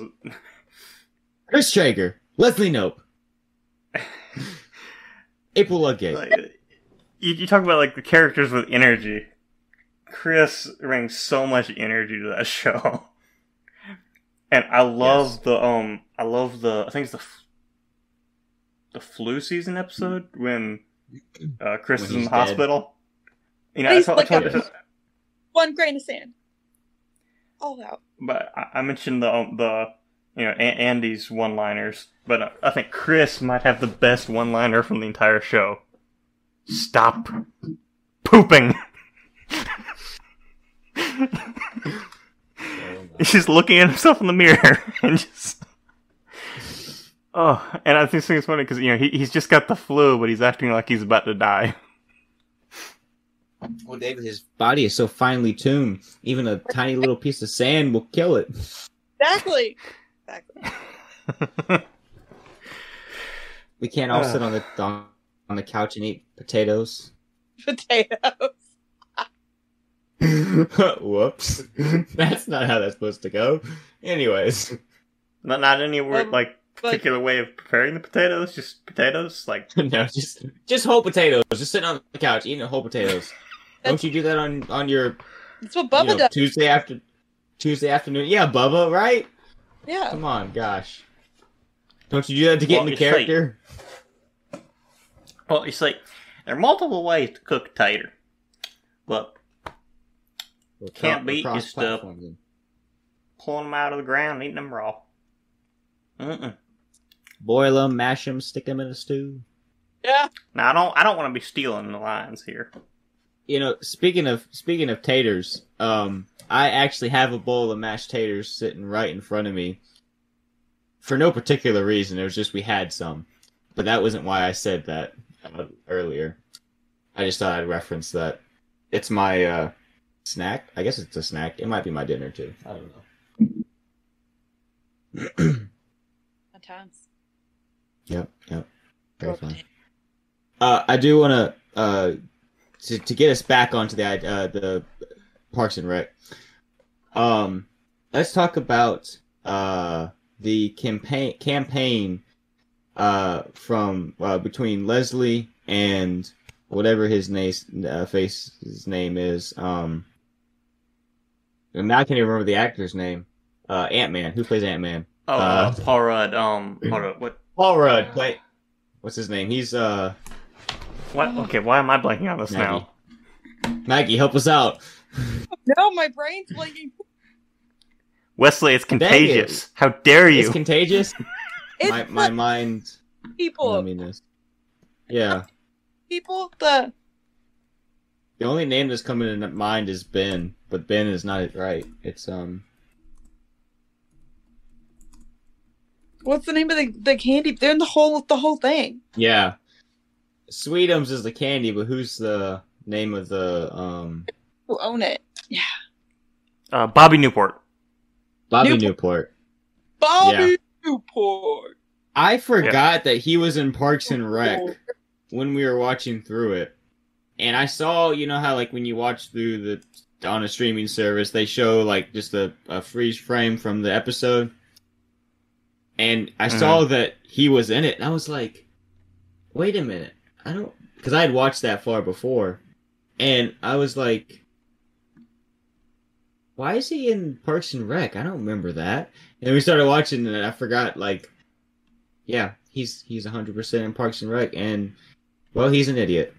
Chris Traeger, Leslie Knope, April Ludgate. like, you, you talk about like the characters with energy. Chris brings so much energy to that show, and I love Yes. the um. I love the. I think it's the the flu season episode when uh, Chris When is in the dead. hospital. You know, He's I told, like I told- a- One grain of sand. All out. but I, mentioned the um, the you know Andy's one liners, but I think Chris might have the best one liner from the entire show. Stop pooping. He's just looking at himself in the mirror and just. Oh, and I think it's funny because you know he, he's just got the flu, but he's acting like he's about to die. Well, David, his body is so finely tuned. Even a tiny little piece of sand will kill it. Exactly. Exactly. We can't all Ugh. sit on the on, on the couch and eat potatoes. Potatoes. Whoops. that's not how that's supposed to go. Anyways. not not any word Um, like but- particular way of preparing the potatoes, just potatoes. Like no, just just whole potatoes. Just sitting on the couch eating whole potatoes. Don't you do that on on your That's what you know, does. Tuesday after Tuesday afternoon? Yeah, Bubba, right? Yeah. Come on, gosh. Don't you do that to get Well, into you say- character? Well, it's like there are multiple ways to cook tater, but Or Can't beat or just, uh, pulling them out of the ground, eating them raw. Mm-mm. boil them, mash them, stick them in a stew. Yeah. Now I don't. I don't want to be stealing the lines here. You know, speaking of speaking of taters, um, I actually have a bowl of mashed taters sitting right in front of me. For no particular reason, it was just we had some, but that wasn't why I said that uh, earlier. I just thought I'd reference that. It's my uh, snack. I guess it's a snack. It might be my dinner too. I don't know. Times. yep, yep. Very fun. Uh, I do want to uh, to to get us back onto the uh, the Parks and Rec. Um, let's talk about uh the campaign campaign uh from uh, between Leslie and whatever his name uh, face his name is. Um, and now I can't even remember the actor's name. Uh, Ant Man. Who plays Ant Man? Oh, Uh, uh, Paul Rudd. Um, hold up. What? Paul Rudd. Play. What's his name? He's uh What? Okay, why am I blanking on this Maggie. now? Maggie. Help us out. No, my brain's blanking. Wesley, it's Dang it. contagious. How dare you? It's contagious. It's my my mind. people. Loneliness. Yeah. People. The The only name that's coming into mind is Ben, but Ben is not it right. It's um what's the name of the the candy? They're in the whole the whole thing. yeah. Sweetums is the candy, but who's the name of the um Who own it? Uh, Bobby Newport. Bobby Newport. Newport. Bobby Newport. I forgot that he was in Parks and Rec when we were watching through it. And I saw, you know how like when you watch through the on a streaming service, they show like just a, a freeze frame from the episode. And I saw that he was in it, and I was like, wait a minute. I don't because I had watched that far before. And I was like why is he in Parks and Rec? I don't remember that. And we started watching and I forgot like yeah, he's he's 100% in Parks and Rec and well, he's an idiot.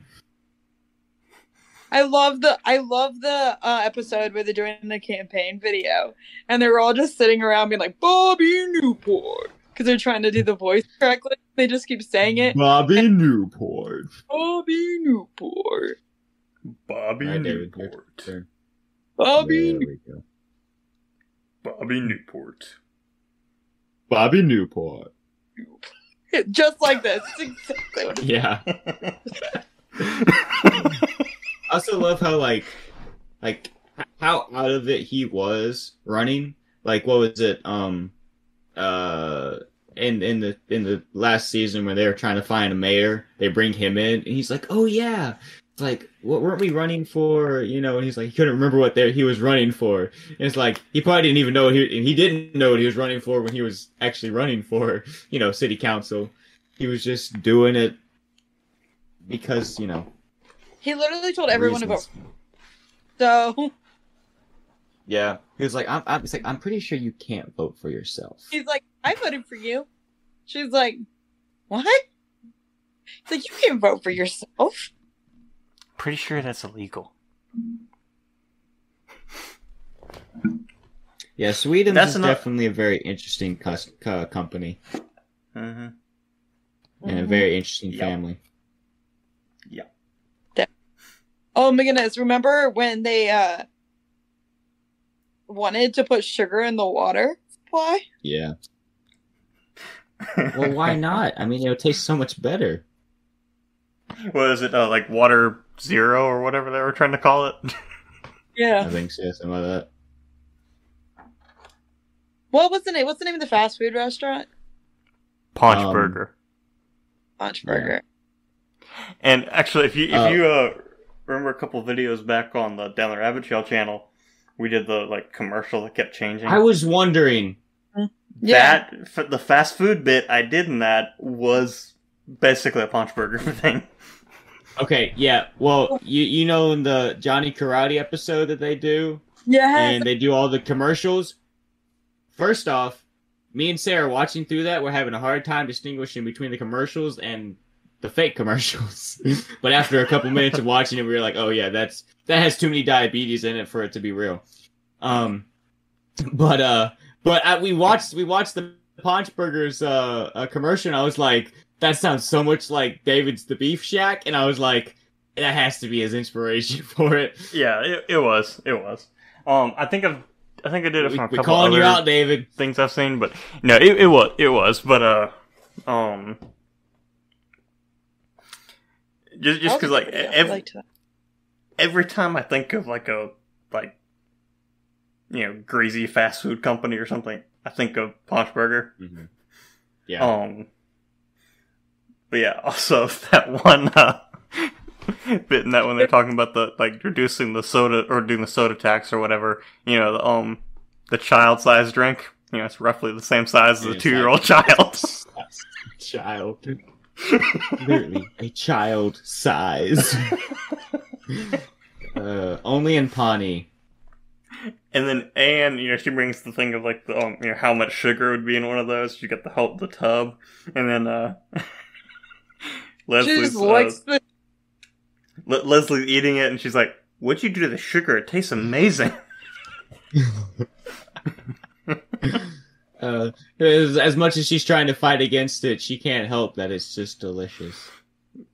I love the I love the uh, episode where they're doing the campaign video and they're all just sitting around being like Bobby Newport because they're trying to do the voice correctly. They just keep saying it. Bobby Newport. Bobby Newport. Bobby All right, David, your Newport. turn. Bobby. There we go. Bobby Newport. Bobby Newport. Newport. just like this. Exactly what Yeah. I also love how like like how out of it he was running. Like what was it? Um uh in in the in the last season when they were trying to find a mayor, they bring him in and he's like, Oh yeah. It's like, what weren't we running for? You know, and he's like, he couldn't remember what they, he was running for. And it's like, he probably didn't even know he, and he didn't know what he was running for when he was actually running for, you know, city council. He was just doing it because, you know, He literally told everyone reasons. vote. So Yeah, he was like, I'm, I'm, it's like, I'm pretty sure you can't vote for yourself. he's like, I voted for you. She's like, What? He's like, You can't vote for yourself. Pretty sure that's illegal. Yeah, Sweden That's is enough- definitely a very interesting cus- co- company hmm and a very interesting Yep. family. Yeah. Oh my goodness. Remember when they uh wanted to put sugar in the water supply? Yeah. Well, why not? I mean, it would taste so much better. What is it? Uh, like water zero or whatever they were trying to call it. Yeah, I think so, something like that. What was the name? What's the name of the fast food restaurant? Paunch Um, burger. Lunch Yeah. Burger. And actually, if you if Uh, you uh, remember a couple videos back on the Down the Rabbit Trail channel, we did the like commercial that kept changing. I was wondering. Mm-hmm. Yeah. That f- the fast food bit I did in that was basically a Paunch burger thing. Okay, yeah. Well, you you know in the Johnny Karate episode that they do, Yeah. and they do all the commercials. First off, me and Sarah watching through that, we're having a hard time distinguishing between the commercials and the fake commercials. but after a couple minutes of watching it, we were like, "Oh yeah, that's that has too many diabetes in it for it to be real." Um, but uh, but we watched we watched the Paunch Burgers uh, uh commercial. And I was like, "That sounds so much like David's The Beef Shack," and I was like, "That has to be his inspiration for it." yeah, it, it was. It was. Um, I think I've I think I did it We, from a couple calling you out, David. things I've seen, but no, it, it was it was. But uh, um, just just because like every, every time I think of like a like you know greasy fast food company or something, I think of Paunch Burger. Mm-hmm. Yeah. Um, but yeah, also that one uh, bit in that when they're talking about the like reducing the soda or doing the soda tax or whatever, you know, the um the child size drink, you know, it's roughly the same size as a two year old child. child. Literally a child size. uh, only in Pawnee. And then Anne, you know, she brings the thing of like the um, you know how much sugar would be in one of those. She got the help the tub, and then uh, She Leslie's just uh, the Le- Leslie's eating it, and she's like, "What'd you do to the sugar? It tastes amazing." Uh, as, as much as she's trying to fight against it, she can't help that it's just delicious.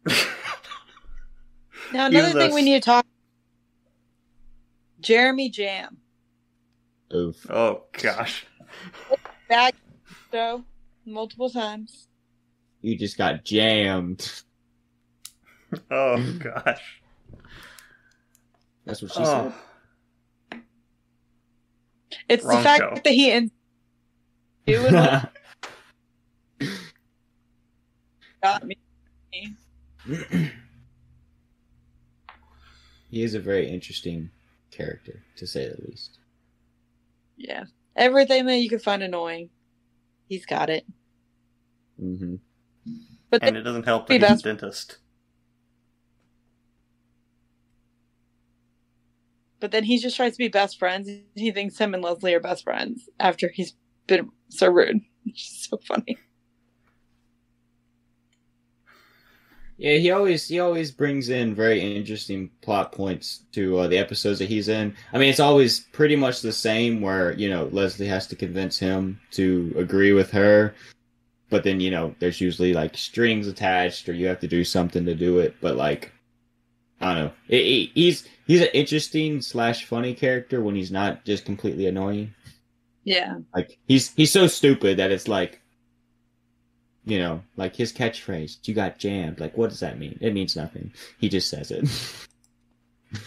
Now another though thing we need to talk Jeremy Jamm. Oof. oh gosh. Back show multiple times. You just got jammed. Oh gosh. That's what she said. Oh. It's Wrong the fact show. that he in doing what got me. he is a very interesting character, to say the least. Yeah. Everything that you can find annoying. He's got it. hmm But And it doesn't help that he's a dentist. but then he just tries to be best friends. He thinks him and Leslie are best friends after he's been so rude. It's so funny. Yeah, he always he always brings in very interesting plot points to uh, the episodes that he's in. I mean, it's always pretty much the same, where you know Leslie has to convince him to agree with her, but then you know there's usually like strings attached, or you have to do something to do it. But like, I don't know, it, it, he's he's an interesting slash funny character when he's not just completely annoying. Yeah. Like he's he's so stupid that it's like you know, like his catchphrase, you got jammed. Like, what does that mean? It means nothing. He just says it.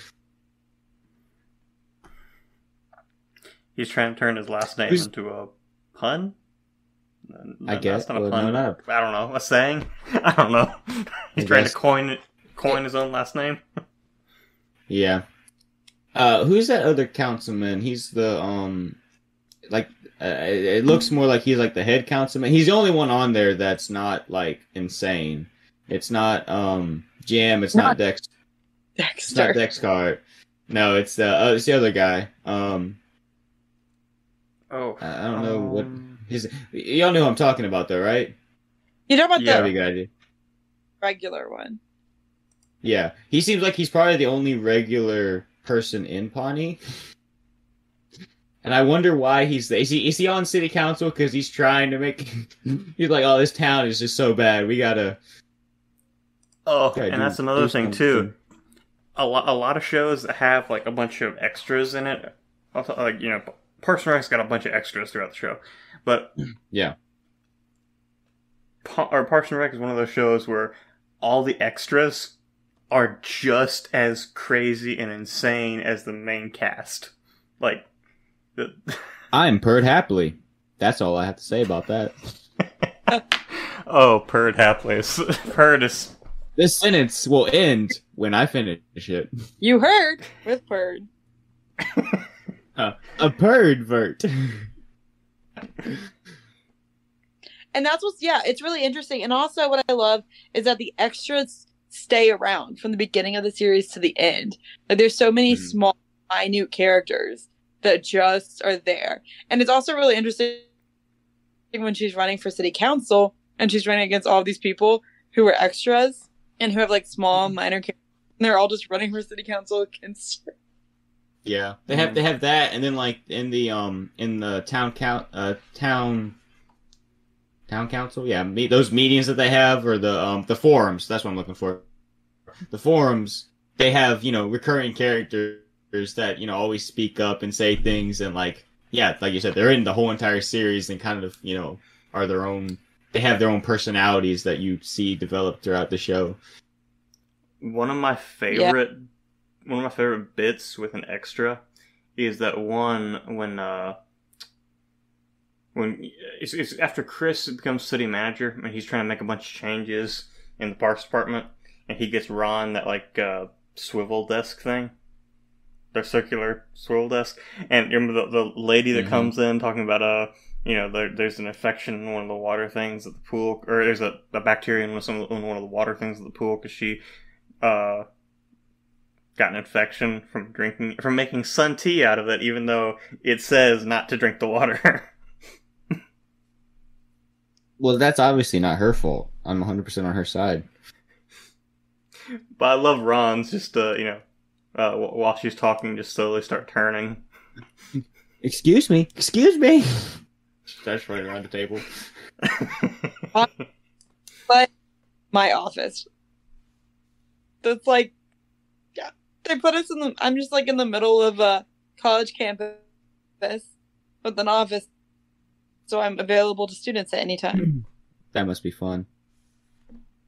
He's trying to turn his last name Who's- into a pun. No, I guess. not a Well, pun. no, not I don't know. A saying. I don't know. He's I trying guess. to coin it, coin his own last name. yeah. Uh, who's that other councilman? He's the, um, like, uh, it it looks more like he's like the head councilman. He's the only one on there that's not, like, insane. It's not, um, Jamm. It's not, Not Dex. It's Dexter. not Dexhart. No, it's, uh, uh, it's the other guy. Um, Oh, I I don't know what um, his, y'all know who I'm talking about though, right? You talking about Yeah. That'd the be good idea. regular one? Yeah, he seems like he's probably the only regular person in Pawnee. And I wonder why he's is he is he on city council because he's trying to make he's like oh this town is just so bad we gotta Oh, gotta and do- that's another thing too. A lot, a lot of shows that have like a bunch of extras in it. Also, like you know, Parks and Rec's got a bunch of extras throughout the show, but Yeah. Pa- or Parks and Rec is one of those shows where all the extras are just as crazy and insane as the main cast. Like, I'm Perd Hapley. That's all I have to say about that. oh, Perd Hapley. Perd is This sentence will end when I finish it. You heard with Bird. A purd-vert. And that's what's yeah, it's really interesting. And also what I love is that the extras stay around from the beginning of the series to the end. Like there's so many Mhm. small, minute characters that just are there. And it's also really interesting when she's running for city council and she's running against all of these people who are extras and who have like small, minor characters. And they're all just running for city council against her. Yeah, they have they have that, and then like in the um in the town count uh town town council, yeah, me, those meetings that they have or the um the forums. That's what I'm looking for. The forums they have you know recurring characters that you know always speak up and say things and like yeah, like you said, they're in the whole entire series and kind of you know are their own. They have their own personalities that you see develop throughout the show. one of my favorite. One of my favorite bits with an extra is that one when uh when it's, it's after Chris becomes city manager and he's trying to make a bunch of changes in the parks department and he gets Ron that like uh, swivel desk thing, their circular swirl desk, and you remember the, the lady that Mhm. comes in talking about uh you know there, there's an infection in one of the water things at the pool or there's a, a bacteria in one of, some, in one of the water things at the pool because she uh got an infection from drinking from making sun tea out of it even though it says not to drink the water Well, that's obviously not her fault. I'm 100 percent on her side. but i love ron's just uh you know uh, while she's talking just slowly start turning Excuse me. Excuse me. Starts running around the table. But my office. That's like, yeah, they put us in the. I'm just like in the middle of a college campus with an office, so I'm available to students at any time. That must be fun.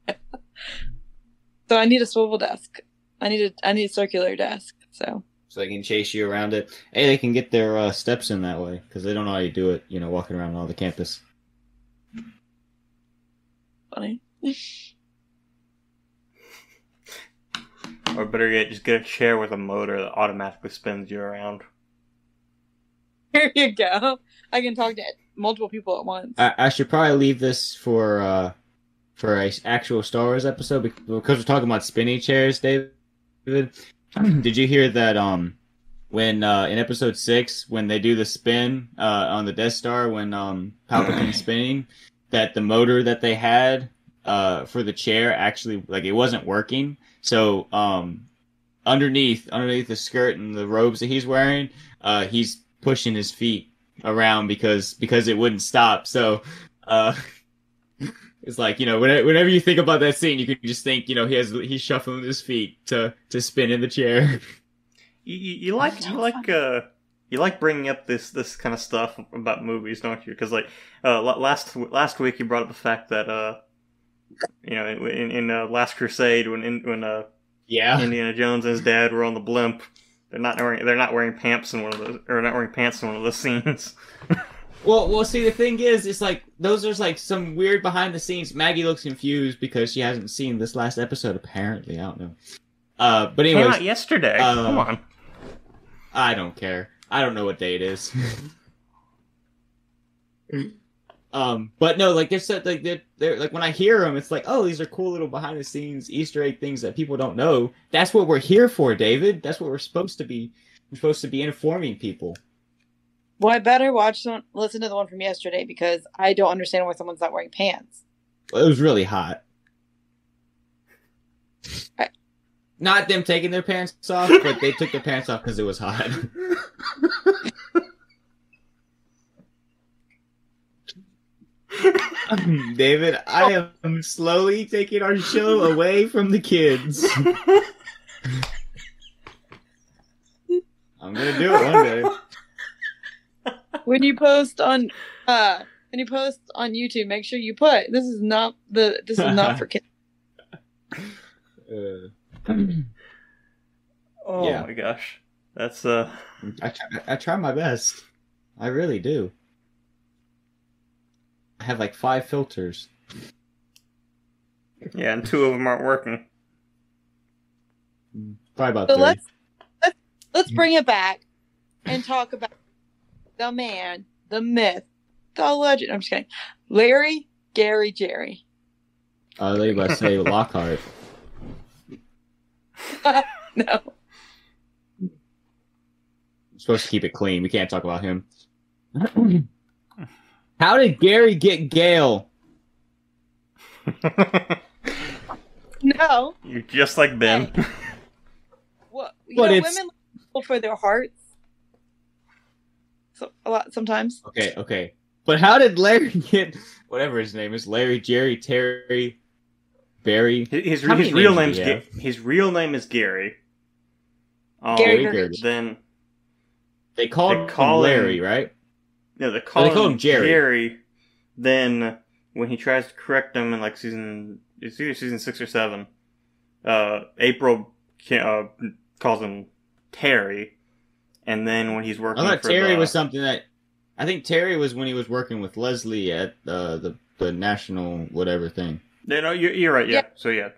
So I need a swivel desk. I need a I need a circular desk. So So they can chase you around it. Hey, they can get their uh, steps in that way because they don't know how you do it. You know, walking around all the campus. funny. or better yet just get a chair with a motor that automatically spins you around Here you go. I can talk to multiple people at once. I, I should probably leave this for uh, for a actual Star Wars episode because we're talking about spinning chairs, David. Did you hear that? Um, when uh, in episode six, when they do the spin uh, on the Death Star, when um, Palpatine's spinning, that the motor that they had uh for the chair actually like it wasn't working. So um underneath underneath the skirt and the robes that he's wearing, uh he's pushing his feet around because because it wouldn't stop. So uh it's like, you know, whenever, whenever you think about that scene, you can just think, you know, he has he's shuffling his feet to to spin in the chair. You, you, you like so you like uh you like bringing up this this kind of stuff about movies, don't you? Because like uh last last week you brought up the fact that uh you know in in uh, Last Crusade when in, when uh Yeah. Indiana Jones and his dad were on the blimp, they're not wearing they're not wearing pants in one of those or not wearing pants in one of those scenes. Well, well, see, the thing is, it's like those are like some weird behind the scenes. Maggie looks confused because she hasn't seen this last episode. Apparently, I don't know. Uh, but Came anyways, out yesterday. uh, Come on. I don't care. I don't know what day it is. um, but no, like they're so, like they're, they're like when I hear them, it's like, oh, these are cool little behind the scenes Easter egg things that people don't know. That's what we're here for, David. That's what we're supposed to be. We're supposed to be informing people. Well, I better watch some, listen to the one from yesterday because I don't understand why someone's not wearing pants. It was really hot. I- Not them taking their pants off, but they took their pants off because it was hot. David, I oh. am slowly taking our show away from the kids. I'm gonna do it one day. When you post on, uh, when you post on YouTube, make sure you put this is not the this is not for kids. Uh, Oh Yeah. my gosh, that's uh. I try, I try my best. I really do. I have like five filters. Yeah, and two of them aren't working. Probably about So 30. let's let's let's bring it back and talk about the man, the myth, the legend. I'm just kidding. Larry Gary Jerry. Uh, I was about to say Lockhart. No. I'm supposed to keep it clean. We can't talk about him. How did Gary get Gail? No. You're just like Ben. What you But know, it's- women look for their hearts. So a lot sometimes. Okay, okay. But how did Larry get whatever his name is? Larry, Jerry, Terry, Barry. His, his, his real names name's do Ga- his real name is Gary. Um, Gary Gary Then They called They him call him- Larry, right? yeah, they call, they call him, him Jerry. Jerry. Then when he tries to correct him in like season, it's either season six or seven. Uh, April ca- uh, calls him Terry, and then when he's working. I working thought for Terry the, was something that I think Terry was when he was working with Leslie at uh, the the national whatever thing. Yeah, no, you're, you're right. Yeah. Yeah. So yeah,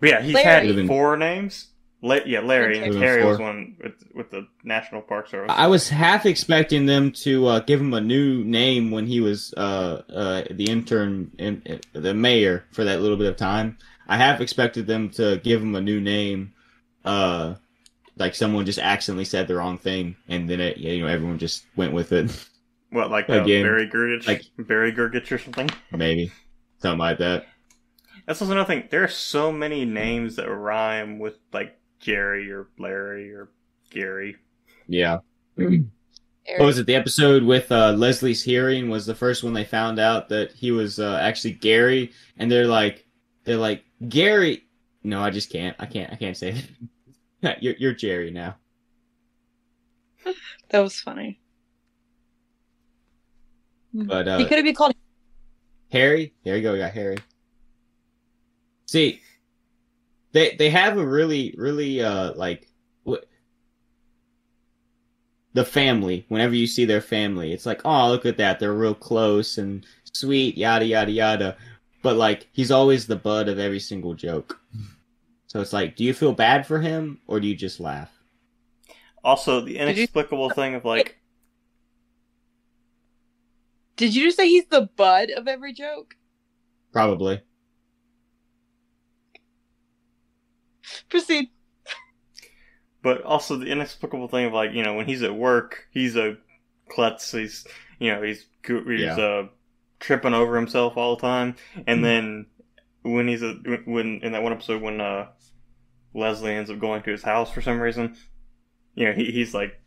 but yeah, he's Larry. had four names. La- yeah, Larry and Okay. Terry was one with with the National Park Service. I was half expecting them to uh, give him a new name when he was uh, uh, the intern, in, uh, the mayor for that little bit of time. I half expected them to give him a new name, uh, like someone just accidentally said the wrong thing, and then it, you know everyone just went with it. what like uh, Again, Barry Gergich, like- Barry Gergich or something. Maybe something like that. That's also another thing. There are so many names that rhyme with like Jerry or Larry or Gary. Yeah. Eric. What was it? The episode with uh, Leslie's hearing was the first one they found out that he was uh, actually Gary, and they're like, they're like Gary. No, I just can't. I can't. I can't say that. You're you're Jerry now. That was funny. But uh, he could have been called Harry, there you go. We got Harry. See, they they have a really really uh like what the family. Whenever you see their family, it's like, oh, look at that. They're real close and sweet, yada yada yada. But like, he's always the butt of every single joke. So it's like, do you feel bad for him or do you just laugh? Also, the you- inexplicable thing of like, Did you just say he's the bud of every joke? Probably. Proceed. but also the inexplicable thing of like, you know, when he's at work, he's a klutz. He's, you know, he's he's Yeah. uh, tripping over himself all the time, and then when he's a, when in that one episode when uh Leslie ends up going to his house for some reason. You know, he, he's like,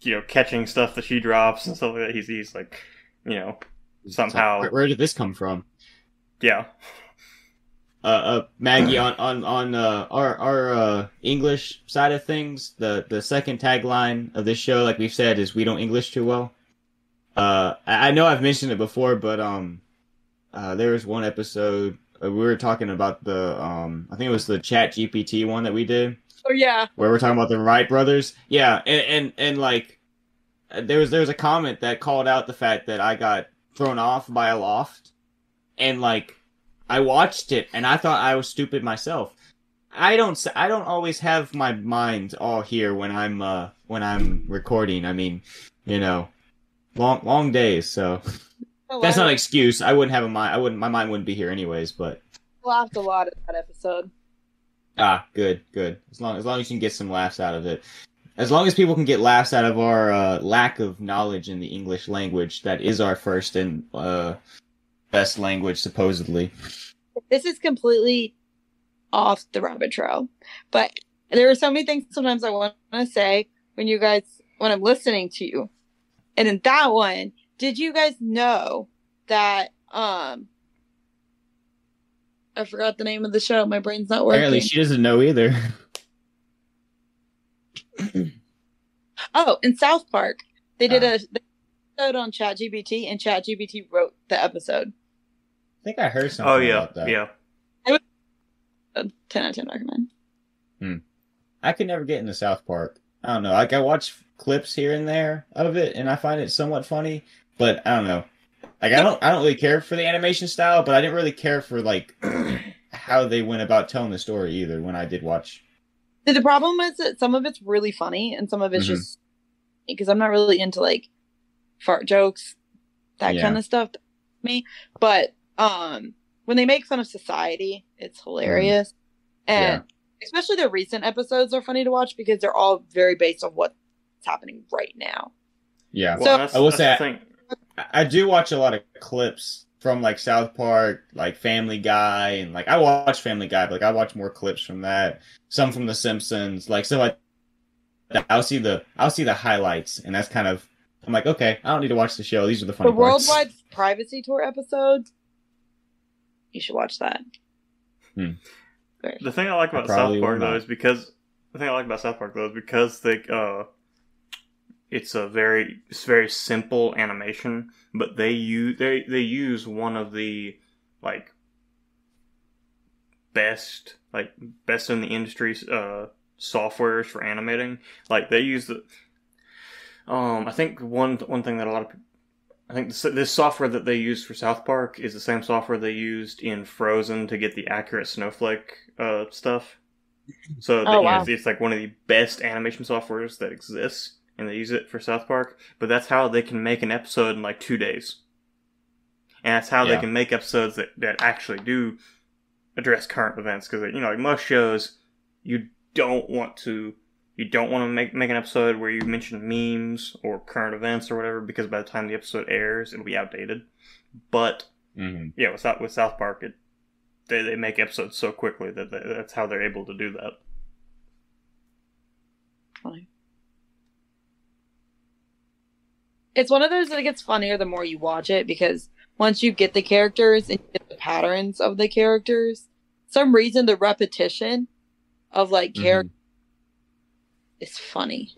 you know, catching stuff that she drops and stuff like that. He's he's like, you know, somehow, where, where did this come from? yeah, uh, uh Maggie on on on uh, our our uh, English side of things. The the second tagline of this show, like we've said, is "We don't English too well." Uh, I I know I've mentioned it before, but um, uh, there was one episode we were talking about the um, I think it was the Chat GPT one that we did, Oh yeah. where we're talking about the Wright brothers. Yeah, and and, and like uh, there was there was a comment that called out the fact that I got thrown off by a loft, and like I watched it and I thought I was stupid myself. I don't I don't always have my mind all here when I'm uh when I'm recording. I mean, you know, long long days. So that's not an excuse. I wouldn't have a mind. I wouldn't. My mind wouldn't be here anyways. But laughed a lot at that episode. Ah, good, good. As long as long as you can get some laughs out of it. As long as people can get laughs out of our uh, lack of knowledge in the English language, that is our first and uh, best language, supposedly. This is completely off the rabbit trail, but there are so many things sometimes I want to say when you guys when I'm listening to you, and in that one, did you guys know that um I forgot the name of the show. My brain's not working. Apparently, she doesn't know either. Oh, in South Park, they did a they episode on ChatGPT, and ChatGPT wrote the episode. I think I heard something oh yeah, about that. yeah. A ten out of ten recommend. I could never get into South Park. I don't know. Like I watch clips here and there of it, and I find it somewhat funny. But I don't know. Like I don't. I don't really care for the animation style, but I didn't really care for like how they went about telling the story either. When I did watch. The problem is that some of it's really funny, and some of it's Mhm. just because I'm not really into like fart jokes, that Yeah. kind of stuff. Me, but um, when they make fun of society, it's hilarious, and especially the recent episodes are funny to watch because they're all very based on what's happening right now. Yeah. Well, So- that's, I will that's say- the thing. I- I do watch a lot of clips from like South Park, like Family Guy, and like I watch Family Guy, but like I watch more clips from that. Some from The Simpsons, like so. I I'll see the I'll see the highlights, and that's kind of I'm like, okay, I don't need to watch the show. These are the funny the parts. worldwide privacy tour episode, you should watch that. Hmm. The thing I like I about South Park though is because the thing I like about South Park though is because they uh, it's a very it's very simple animation, but they use they they use one of the like best like best in the industry uh softwares for animating. Like they use the um I think one one thing that a lot of people I think this, this software that they use for South Park is the same software they used in Frozen to get the accurate snowflake uh, stuff. So Oh, the- wow. it's, it's like one of the best animation softwares that exists, and they use it for South Park. But that's how they can make an episode in like two days, and that's how Yeah. they can make episodes that, that actually do address current events. Because you know, like most shows, you don't want to you don't want to make make an episode where you mention memes or current events or whatever because by the time the episode airs, it'll be outdated. But Mhm. yeah, with South, with South Park, it they they make episodes so quickly that they, that's how they're able to do that. funny. It's one of those that gets funnier the more you watch it because once you get the characters and you get the patterns of the characters, some reason the repetition of like character is funny.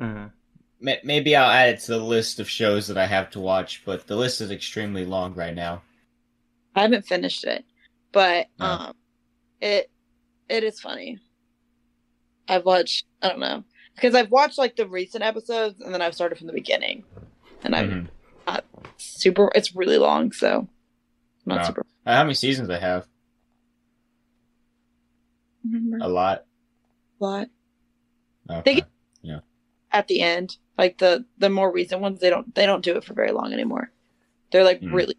Mm-hmm. Maybe I'll add it to the list of shows that I have to watch, but the list is extremely long right now. I haven't finished it, but No. um, it it is funny. I've watched I don't know because I've watched like the recent episodes and then I've started from the beginning, and I'm Mhm. super. It's really long, so I'm not Wow. super. Uh, How many seasons they have? Remember A lot. a lot Okay. They get- at the end, like the the more recent ones, they don't they don't do it for very long anymore. They're like Mhm. really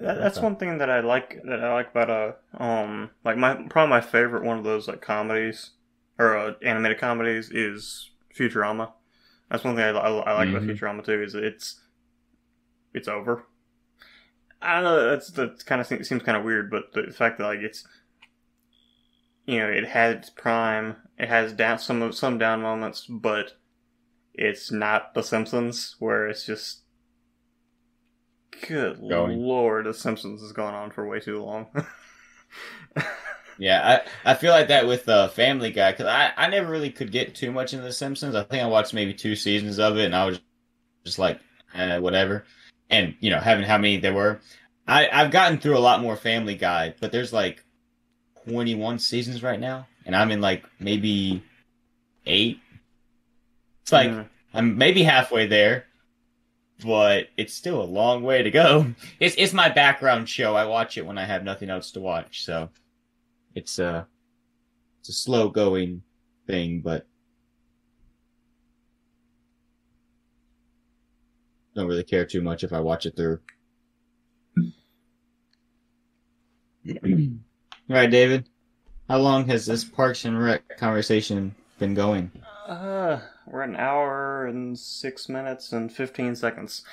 That, that's Okay. one thing that I like that I like about uh um like my probably my favorite one of those like comedies or uh, animated comedies is Futurama. That's one thing I, I, I like about Mhm. Futurama too is it's it's over. I don't know. That's that kind of seems, seems kind of weird, but the fact that like it's, you know, it had its prime. It has down some some down moments, but it's not The Simpsons, where it's just. Good Going. lord, The Simpsons has gone on for way too long. Yeah, I, I feel like that with uh, Family Guy because I, I never really could get too much into The Simpsons. I think I watched maybe two seasons of it and I was just like, eh, whatever. And you know, having how many there were, I I've gotten through a lot more Family Guy, but there's like 21 seasons right now, and I'm in like maybe eight. It's like Mhm. I'm maybe halfway there, but it's still a long way to go. It's it's my background show. I watch it when I have nothing else to watch, so it's a it's a slow going thing, but don't really care too much if I watch it through. All right, David. How long has this Parks and Rec conversation been going? Uh, we're at an hour and six minutes and fifteen seconds.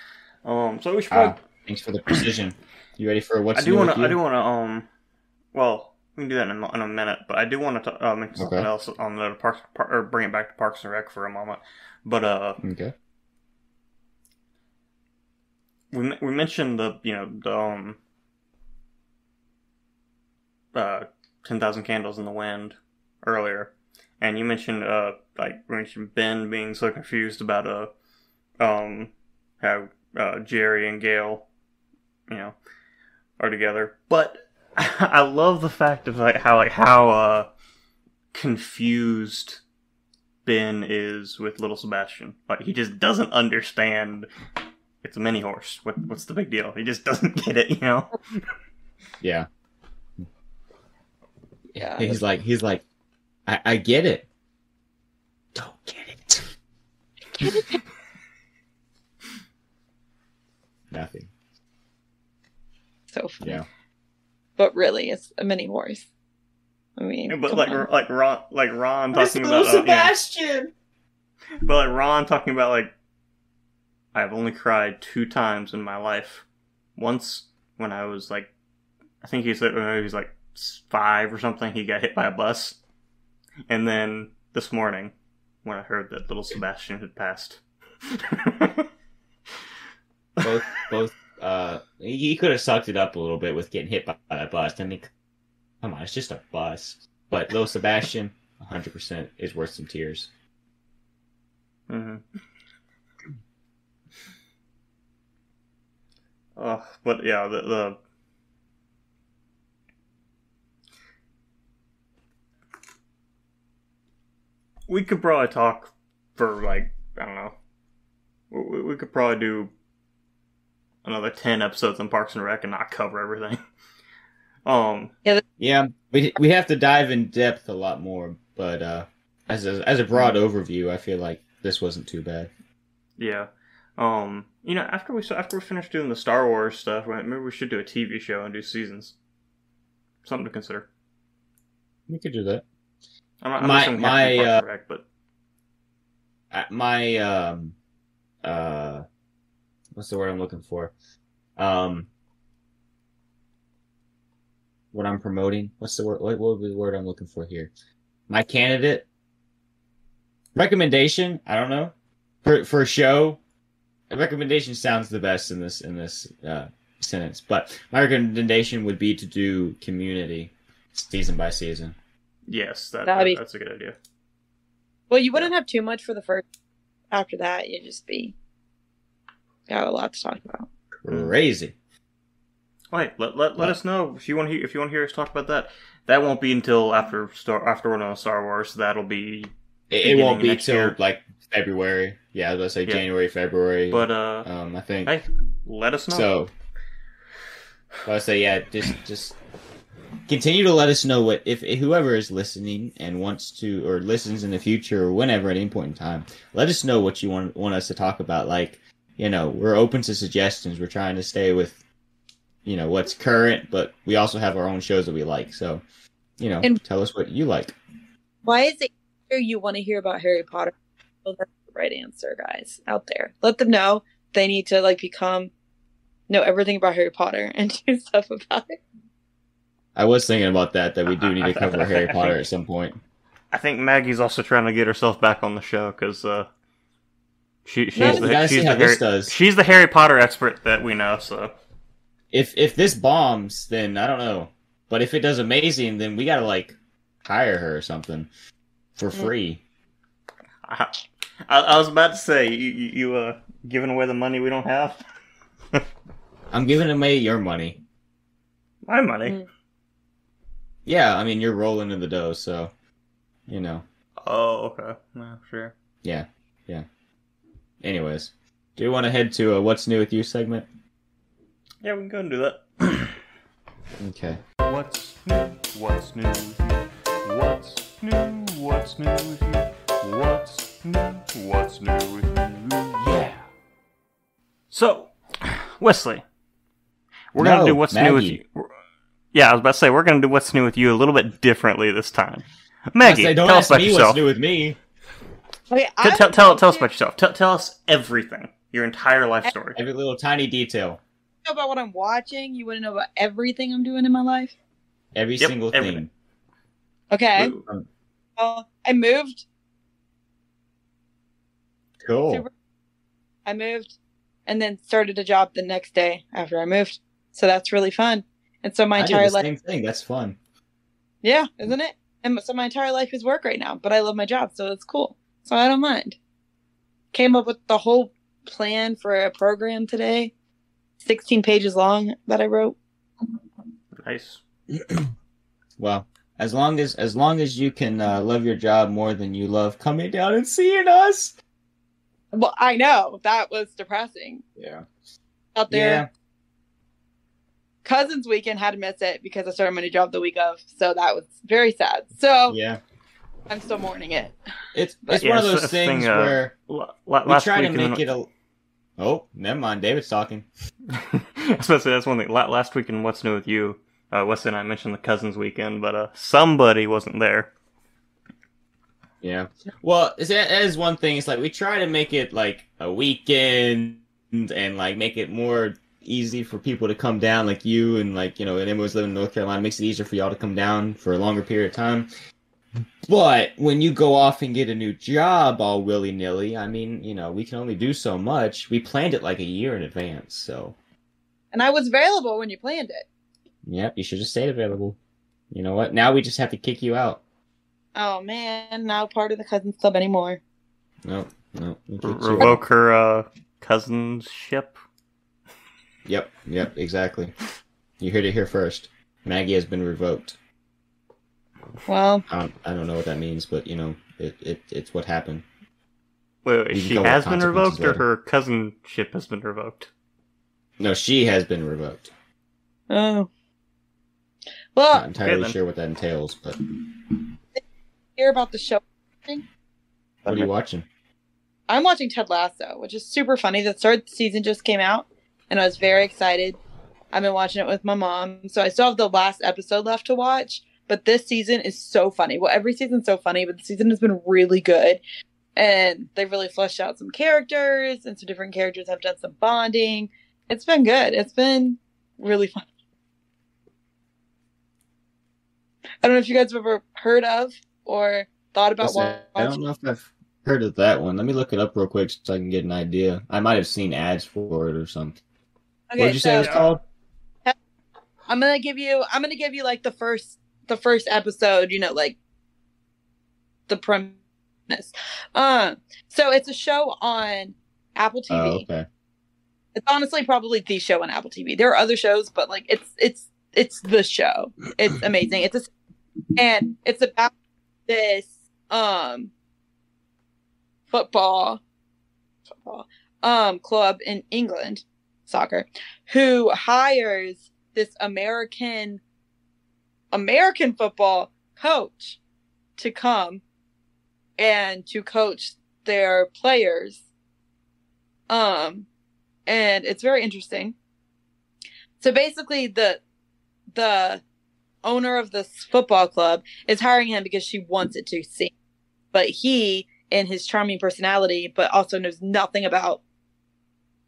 Um, so we should Ah, thanks for the precision. You ready for what's I do want to. I do want to. Um, well, we can do that in a, in a minute, but I do want to uh, mention something else on the parks par- or bring it back to Parks and Rec for a moment. But uh, Okay. we we mentioned the you know the um uh ten thousand candles in the wind earlier, and you mentioned uh like you mentioned Ben being so confused about uh um how uh Jerry and Gail you know are together, but I love the fact of like how like how uh confused Ben is with little Sebastian. Like he just doesn't understand it's a mini horse. What, what's the big deal? He just doesn't get it, you know? Yeah. Yeah. He's like he's like, I, I get it. Don't get it. Get it. Nothing. So funny. Yeah. But really, it's a mini horse. I mean, But like on. like Ron like Ron talking about uh, you know, but like Ron talking about like I've only cried two times in my life. Once when I was like I think he said when he was like five or something, he got hit by a bus. And then this morning when I heard that little Sebastian had passed. both both uh he, could have sucked it up a little bit with getting hit by, by that bus. I mean come on, it's just a bus. But little Sebastian, hundred percent is worth some tears. hmm Oh, but yeah, the, the we could probably talk for like I don't know. We, we could probably do another ten episodes on Parks and Rec and not cover everything. Um, Yeah, we we have to dive in depth a lot more, but uh as a, as a broad overview, I feel like this wasn't too bad. Yeah. Um, you know, after we after we finish doing the Star Wars stuff, maybe we should do a TV show and do seasons. Something to consider. We could do that. I'm not, I'm My- not saying we have to do my, uh, Rec, but my um uh what's the word I'm looking for? Um what I'm promoting. What's the word what, what would be the word I'm looking for here? My candidate recommendation, I don't know. For for a show, a recommendation sounds the best in this in this uh sentence, but my recommendation would be to do community season by season. yes, that, That'd be- that's a good idea. well, you wouldn't have too much for the first. After that, you'd just be got a lot to talk about. Crazy. Wait, let, let, let us know if you want to hear if you want to hear us talk about that. That won't be until after Star after we're on Star Wars. That'll be, It, it won't be next till year. like February. Yeah, I was gonna say Yeah. January, February. but uh, um, I think hey, let us know. so. I would say yeah, just just continue to let us know what if whoever is listening and wants to or listens in the future or whenever at any point in time, let us know what you want want us to talk about. Like you know, we're open to suggestions. We're trying to stay with you know what's current, but we also have our own shows that we like. So you know, And- tell us what you like. Why is it you want to hear about Harry Potter? Well, that's the right answer, guys out there. Let them know they need to like become know everything about Harry Potter and do stuff about it. I was thinking about that. That we do need to cover Harry Potter at some point. I think Maggie's also trying to get herself back on the show because uh, she, she's, No, the, she's, the Harry, does. she's the Harry Potter expert that we know. So If if this bombs, then I don't know. But if it does amazing, then we gotta like hire her or something for Mm. free. I, I, I was about to say you, you, you uh giving away the money we don't have. I'm giving away your money. My money. Mm. Yeah, I mean you're rolling in the dough, so you know. Oh, okay. Yeah, sure. Yeah, yeah. Anyways, do you want to head to a "What's New with You" segment? Yeah, we can go and do that. Okay. What's new? What's new with you? What's new? What's new with you? What's new? What's new with you? Yeah. So, Wesley, we're No, gonna do what's new with Maggie. you. Yeah, I was about to say we're gonna do what's new with you a little bit differently this time. I Maggie, say, don't tell us ask about me yourself. what's new with me. Okay, T- I tell, tell, would tell us about yourself. Tell, tell us everything, your entire life story. Every little tiny detail, to know about what I'm watching. You want to know about everything I'm doing in my life. every Yep, single everything. thing. Okay, Ooh. Um, uh, I moved. Cool. Super- I moved, and then started a job the next day after I moved. So that's really fun. And so my I entire life, same thing. That's fun. yeah, isn't it? And so my entire life is work right now, but I love my job, so it's cool. So I don't mind. Came up with the whole plan for a program today, sixteen pages long that I wrote. Nice. Well, as long as as long as you can uh, love your job more than you love coming down and seeing us. Well, I know that was depressing Yeah. out there. Yeah. Cousins weekend had to miss it because I started my new job the week of, so that was very sad. So Yeah. I'm still mourning it. It's it's yeah, one of those things thing, uh, where La- la- we last try to make it a. Oh, never mind. David's talking. I was to say that's one thing. Last week in What's New with You, uh, Wesley and I mentioned the cousins weekend, but uh, somebody wasn't there. Yeah. Well, it's- that is one thing. It's like we try to make it like a weekend and like make it more easy for people to come down, like you and like you know, and everyone's living in North Carolina makes it easier for y'all to come down for a longer period of time. But when you go off and get a new job all willy nilly, I mean, you know, we can only do so much. We planned it like a year in advance, so And I was available when you planned it. yep, you should have stayed available. You know what? Now we just have to kick you out. Oh man, now part of the Cousins Club anymore. No, no. we R- kicked you out. revoke her uh, cousinship. Yep, yep, exactly. You heard it here first. Maggie has been revoked. Well, I don't, I don't know what that means, but you know, it, it it's what happened. Wait, wait, she has been consequences revoked, or later. her cousinship has been revoked? No, she has been revoked. oh. Well not entirely then. sure what that entails, but hear about the show. what are you watching? I'm watching Ted Lasso, which is super funny. The third season just came out, and I was very excited. I've been watching it with my mom, so I still have the last episode left to watch. But this season is so funny. Well, every season's so funny, but the season has been really good, and they've really fleshed out some characters, and some different characters have done some bonding. It's been good. It's been really fun. I don't know if you guys have ever heard of or thought about Listen, I don't know if I've heard of that one. Let me look it up real quick so I can get an idea. I might have seen ads for it or something. what did you say it was called? I'm gonna give you I'm gonna give you like the first the first episode, you know, like the premise. Uh so it's a show on Apple TV. Oh, okay. It's honestly probably the show on Apple TV. There are other shows, but like it's it's it's the show. It's amazing. It's a and it's about this um football football um club in England, soccer, who hires this American American football coach to come and to coach their players. Um and it's very interesting. So basically the the owner of this football club is hiring him because she wants it to see. But he in his charming personality but also knows nothing about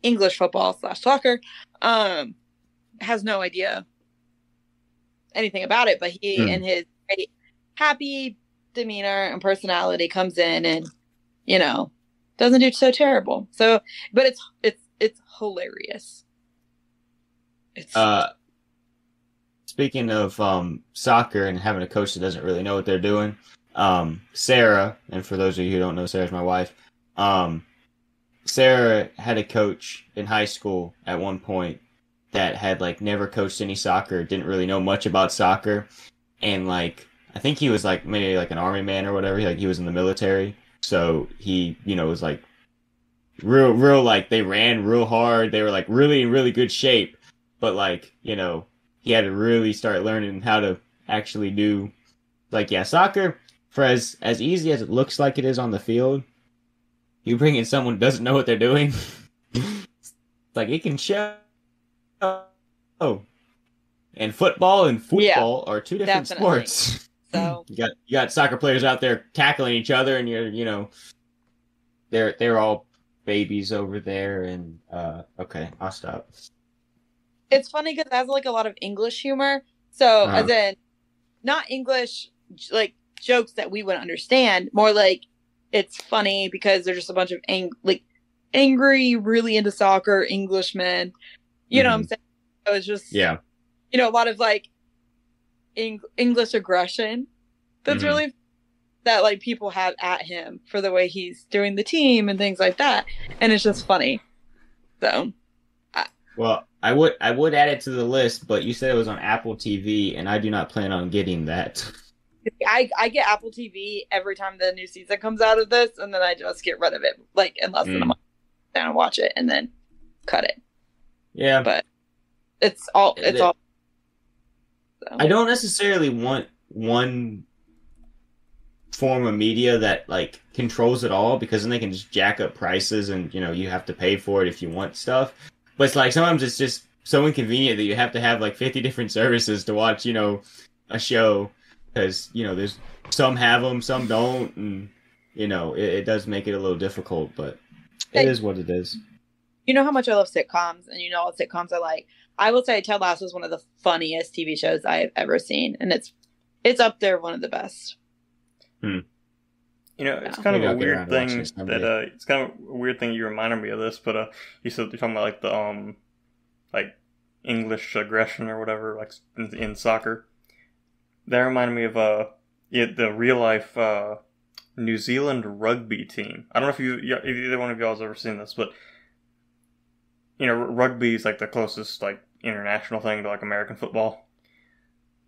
English football slash soccer, um, has no idea anything about it. But he, Hmm. in his happy demeanor and personality, comes in and you know doesn't do so terrible. So, but it's it's it's hilarious. It's Uh, speaking of um, soccer and having a coach that doesn't really know what they're doing, um, Sarah, and for those of you who don't know, Sarah's my wife. Um, Sarah had a coach in high school at one point that had like never coached any soccer, didn't really know much about soccer, and like I think he was like maybe like an army man or whatever. Like he was in the military, so he you know was like real real like they ran real hard. They were like really in really good shape but like you know he had to really start learning how to actually do like yeah soccer for as as easy as it looks like it is on the field you bring in someone who doesn't know what they're doing like it can show oh and football and football are two different definitely. sports so you got you got soccer players out there tackling each other and you're you know they're they're all babies over there and uh okay i'll stop it's funny because it has like a lot of English humor. So Uh-huh. as in not English like jokes that we would understand, more like it's funny because they're just a bunch of ang- like angry, really into soccer Englishmen. You know what I'm saying? So was just yeah you know a lot of like Eng- English aggression. That's Mhm. really that like people have at him for the way he's doing the team and things like that, and it's just funny. So Well, I would I would add it to the list, but you said it was on Apple TV, and I do not plan on getting that. I, I get Apple TV every time the new season comes out of this, and then I just get rid of it like in less than a Mm. month. And watch it, and then cut it. Yeah, But it's all it's The- all. So. I don't necessarily want one form of media that like controls it all because then they can just jack up prices and you know you have to pay for it if you want stuff. But it's like sometimes it's just so inconvenient that you have to have like 50 different services to watch, you know, a show because, you know, there's some have them, some don't and you know, it, it does make it a little difficult, but it is what it is. You know how much I love sitcoms, and you know what sitcoms I like. I will say Ted Lasso is one of the funniest TV shows I have ever seen, and it's it's up there one of the best. Hmm. You know, it's Yeah. kind of I'll a weird thing that uh, it's kind of a weird thing you reminded me of this, but uh, you said you're talking about like the um, like English aggression or whatever, like in, in soccer. That reminded me of uh, yeah, the real life uh, New Zealand rugby team. I don't know if you, if either one of y'all has ever seen this, but you know, rugby is like the closest like international thing to like American football.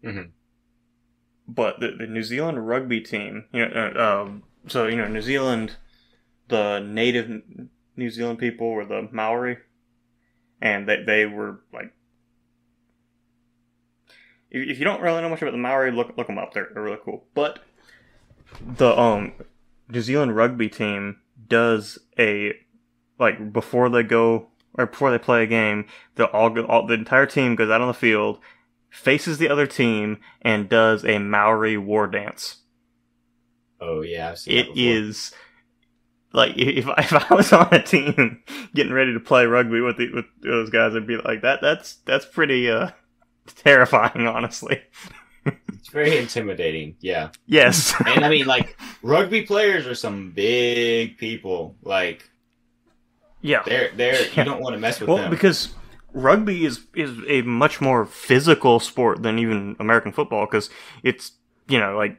Mhm. But the, the New Zealand rugby team, you know, uh, um, so you know, New Zealand, the native New Zealand people were the Maori, and they they were like. If if you don't really know much about the Maori, look look them up. They're, they're really cool. But the um New Zealand rugby team does a like before they go or before they play a game, the all, go- all the entire team goes out on the field, faces the other team, and does a Maori war dance. Oh yeah, I've seen It that like if I- if I was on a team getting ready to play rugby with the, with those guys, I'd be like that. That's that's pretty uh terrifying, honestly. It's very intimidating. Yeah. Yes. And I mean, like, rugby players are some big people. Like, yeah. they're they're you don't want to mess with Well, them. because rugby is is a much more physical sport than even American football because it's you know like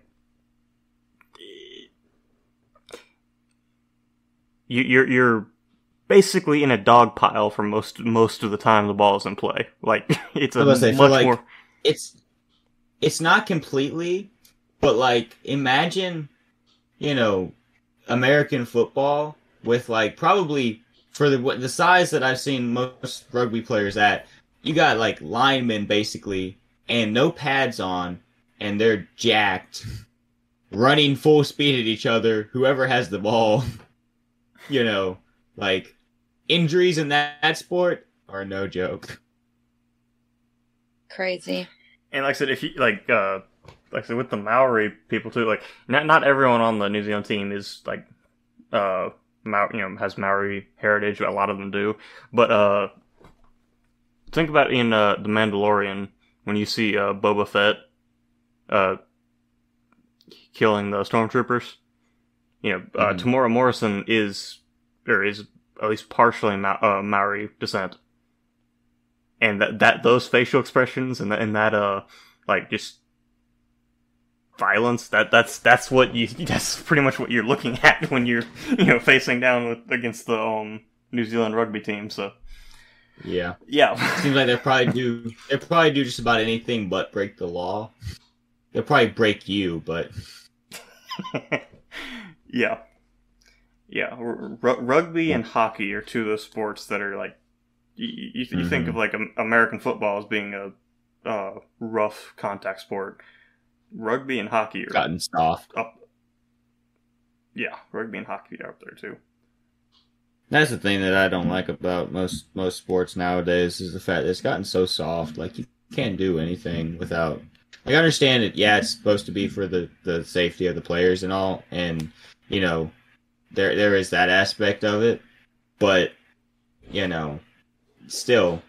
you, you're you're basically in a dog pile for most most of the time the ball is in play. Like it's a I was say, much like- more it's it's not completely, but like, imagine, you know, American football with like probably for the the size that I've seen most rugby players at, you got like linemen basically, and no pads on, and they're jacked, running full speed at each other. Whoever has the ball, you know, like injuries in that, that sport are no joke. Crazy. and like I said if you like uh like I said with the Maori people too like not not everyone on the New Zealand team is like uh You know has Maori heritage. A lot of them do, but uh, think about in uh, the Mandalorian when you see uh, Boba Fett uh, killing the stormtroopers. You know, uh, Mhm. Temuera Morrison is or is at least partially Ma- uh, Maori descent, and that that those facial expressions and that and that uh like just violence that that's that's what you that's pretty much what you're looking at when you're you know facing down with against the um New Zealand rugby team. So Yeah. yeah, Seems like they probably do. They probably do just about anything but break the law. They'll probably break you, but yeah, yeah. R- rugby and hockey are two of those sports that are like you, you, you think of like American football as being a uh, rough contact sport. Rugby and hockey are gotten soft. up. Yeah, rugby and hockey are up there too. That's the thing that I don't like about most most sports nowadays is the fact that it's gotten so soft. Like you can't do anything without. Like I understand it. Yeah, it's supposed to be for the the safety of the players and all, and you know, there there is that aspect of it, but you know, still,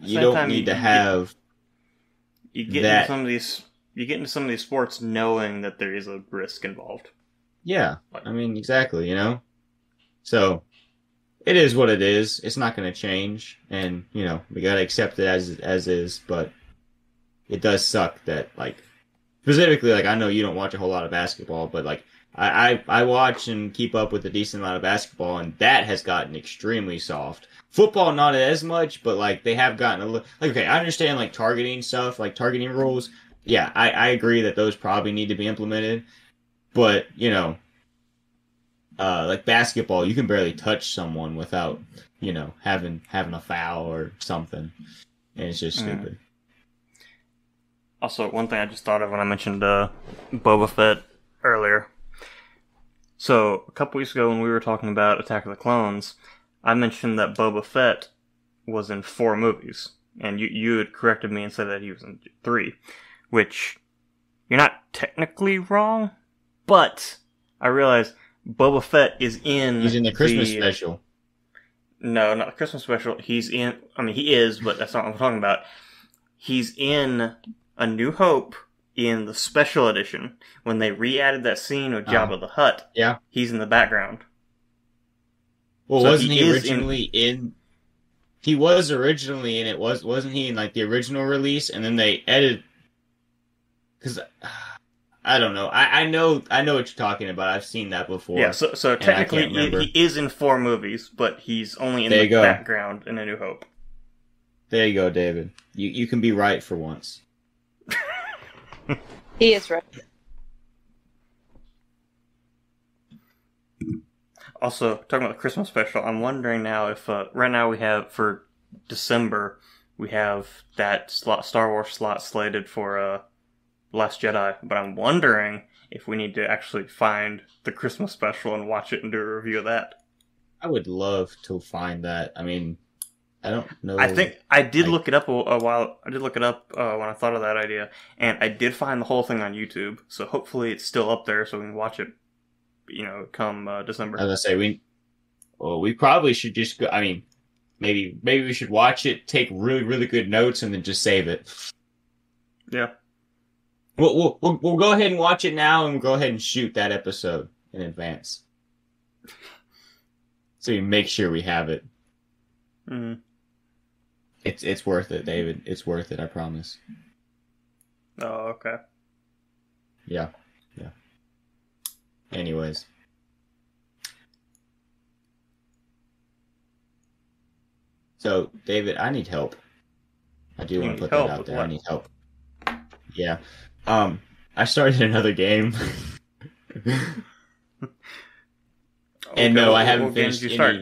you Same don't need you- to have. You get That- some of these. You get into some of these sports knowing that there is a risk involved. Yeah, I mean exactly. You know, so it is what it is. It's not going to change, and you know we got to accept it as as is. But it does suck that like specifically like I know you don't watch a whole lot of basketball, but like I I, I watch and keep up with a decent amount of basketball, and that has gotten extremely soft. Football not as much, but like they have gotten a little like okay. I understand like targeting stuff, like targeting rules. Yeah, I I agree that those probably need to be implemented, but you know uh, like basketball, you can barely touch someone without, you know, having having a foul or something, and it's just Mm. stupid. Also, one thing I just thought of when I mentioned uh, Boba Fett earlier. So, a couple weeks ago when we were talking about Attack of the Clones, I mentioned that Boba Fett was in four movies, and you you had corrected me and said that he was in three, which you're not technically wrong, but I realize Boba Fett is in He's in the Christmas the- special. no, not the Christmas special. He's in. I mean, he is, but that's not what I'm talking about. He's in A New Hope in the special edition when they re-added that scene with Jabba the Hutt. Uh-huh. Yeah. he's in the background. Well, So wasn't he he, originally in... He was originally in it. Was wasn't he in like the original release, and then they edited? Because I don't know. I, I know I know what you're talking about. I've seen that before. Yeah, so so technically he, he is in four movies, but he's only in There the you go. background in A New Hope. There you go, David. You you can be right for once. He is right. Also, talking about the Christmas special, I'm wondering now if uh, right now we have for December we have that slot Star Wars slot slated for uh, Last Jedi, but I'm wondering if we need to actually find the Christmas special and watch it and do a review of that. I would love to find that. I mean, I don't know. I think I did I- look it up a, a while. I did look it up uh, when I thought of that idea, and I did find the whole thing on YouTube. So hopefully it's still up there, so we can watch it. You know, come uh, December. As I say, we well, we probably should just go. I mean, maybe maybe we should watch it, take really really good notes, and then just save it. yeah. We'll we'll we'll, we'll go ahead and watch it now, and we'll go ahead and shoot that episode in advance, so we make sure we have it. hmm It's it's worth it, David. It's worth it. I promise. Oh, okay. Yeah, yeah. Anyways. So, David, I need help. I do You want to put that out there. I need help. Yeah. Um, I started another game. and no, I haven't what finished did any. start?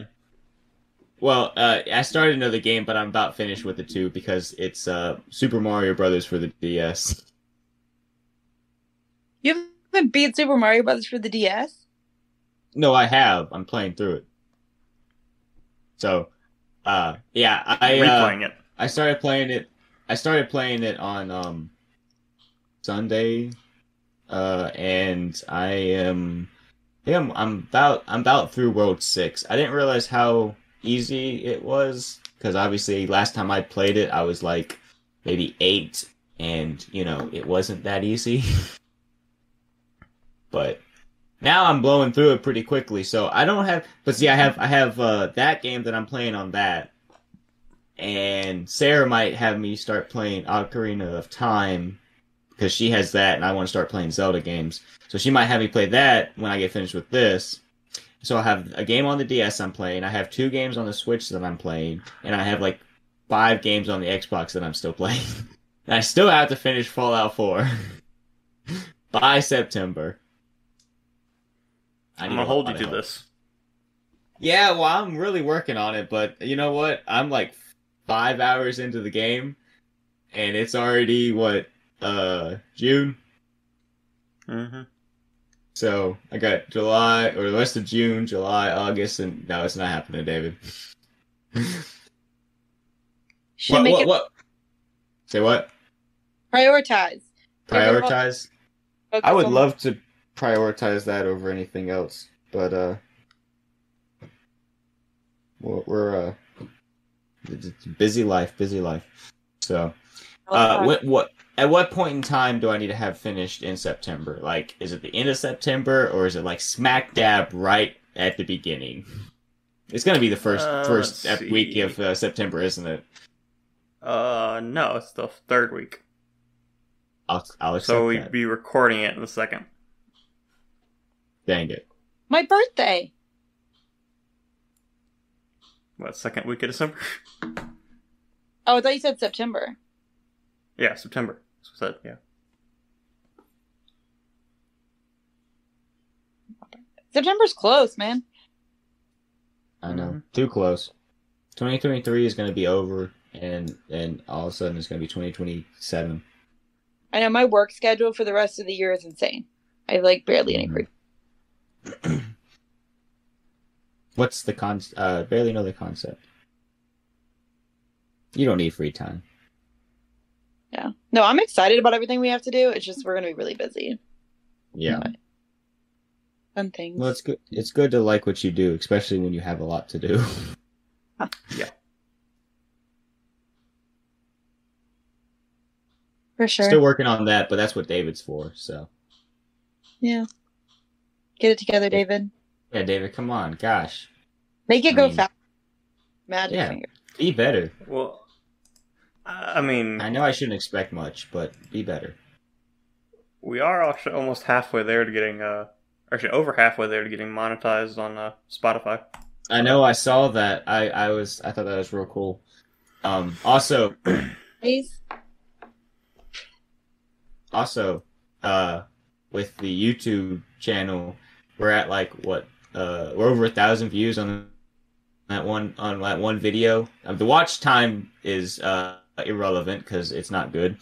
Well, uh, I started another game, but I'm about finished with the two because it's uh, Super Mario Brothers for the DS. You haven't beat Super Mario Brothers for the DS? No, I have. I'm playing through it. So, uh, yeah, I uh, Replaying it. I started playing it. I started playing it on um Sunday, uh, and I am think I'm I'm about I'm about through World Six. I didn't realize how easy it was because obviously last time I played it, I was like maybe eight, and you know it wasn't that easy. but now I'm blowing through it pretty quickly. So I don't have, but see, I have I have uh, that game that I'm playing on that, and Sarah might have me start playing Ocarina of Time because she has that, and I want to start playing Zelda games. So she might have me play that when I get finished with this. So I have a game on the DS I'm playing. I have two games on the Switch that I'm playing, and I have like five games on the Xbox that I'm still playing. and I still have to finish Fallout 4 by September. I I'm gonna hold you to help. this. Yeah, well, I'm really working on it, but you know what? I'm like five hours into the game, and it's already what uh June. hmm So I got July or the rest of June, July, August, and no, it's not happening, David. Should what, make what, it what? Say what? prioritize. Prioritize. Focus I would on- love to prioritize that over anything else, but uh, we're, we're uh, it's it's busy life, busy life. So, uh, what what at what point in time do I need to have finished in September? Like, is it the end of September or is it like smack dab right at the beginning? It's gonna be the first Uh, first ep- week of uh, September, isn't it? Uh, no, it's the third week. I'll I'll So we'd that. be recording it in the second. Dang it! my birthday. What second week of December? Oh, I thought you said September. yeah, September. That's what I said. Yeah. September's close, man. I know. Mhm. Too close. 2023 is going to be over, and and all of a sudden it's going to be 2027. I know my work schedule for the rest of the year is insane. I have like barely any Mhm. free. What's the con? Uh, barely know the concept. You don't need free time. Yeah. No, I'm excited about everything we have to do. It's just we're gonna be really busy. Yeah. Fun things. Well, it's good. It's good to like what you do, especially when you have a lot to do. Yeah. For sure. Still working on that, but that's what David's for. So yeah. Get it together, David. yeah, David, come on, gosh, Make it I go mean- fast. Magic Yeah. finger. be better. Well, I I mean, I know I shouldn't expect much, but be better. we are actually almost halfway there to getting uh, actually over halfway there to getting monetized on uh, Spotify. I know I saw that. I I was I thought that was real cool. Um, also, Please. also uh with the youtube channel we're at like what uh we're over a thousand views on that one on that one video um, the watch time is uh irrelevant because it's not good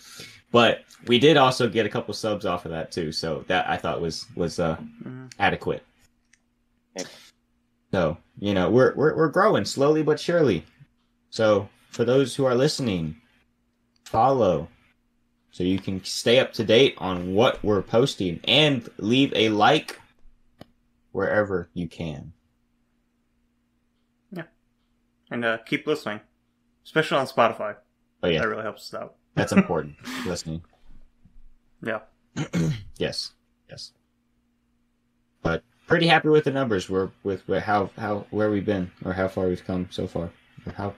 but we did also get a couple subs off of that too so that i thought was was uh Mhm. adequate so you know we're we're, we're growing slowly but surely so for those who are listening follow so you can stay up to date on what we're posting and leave a like wherever you can. Yeah, and uh, keep listening, especially on Spotify. Oh yeah, That really helps us out. that's important. listening. Yeah. Yes, yes. But pretty happy with the numbers. We're with with how how where we've been or how far we've come so far. Or how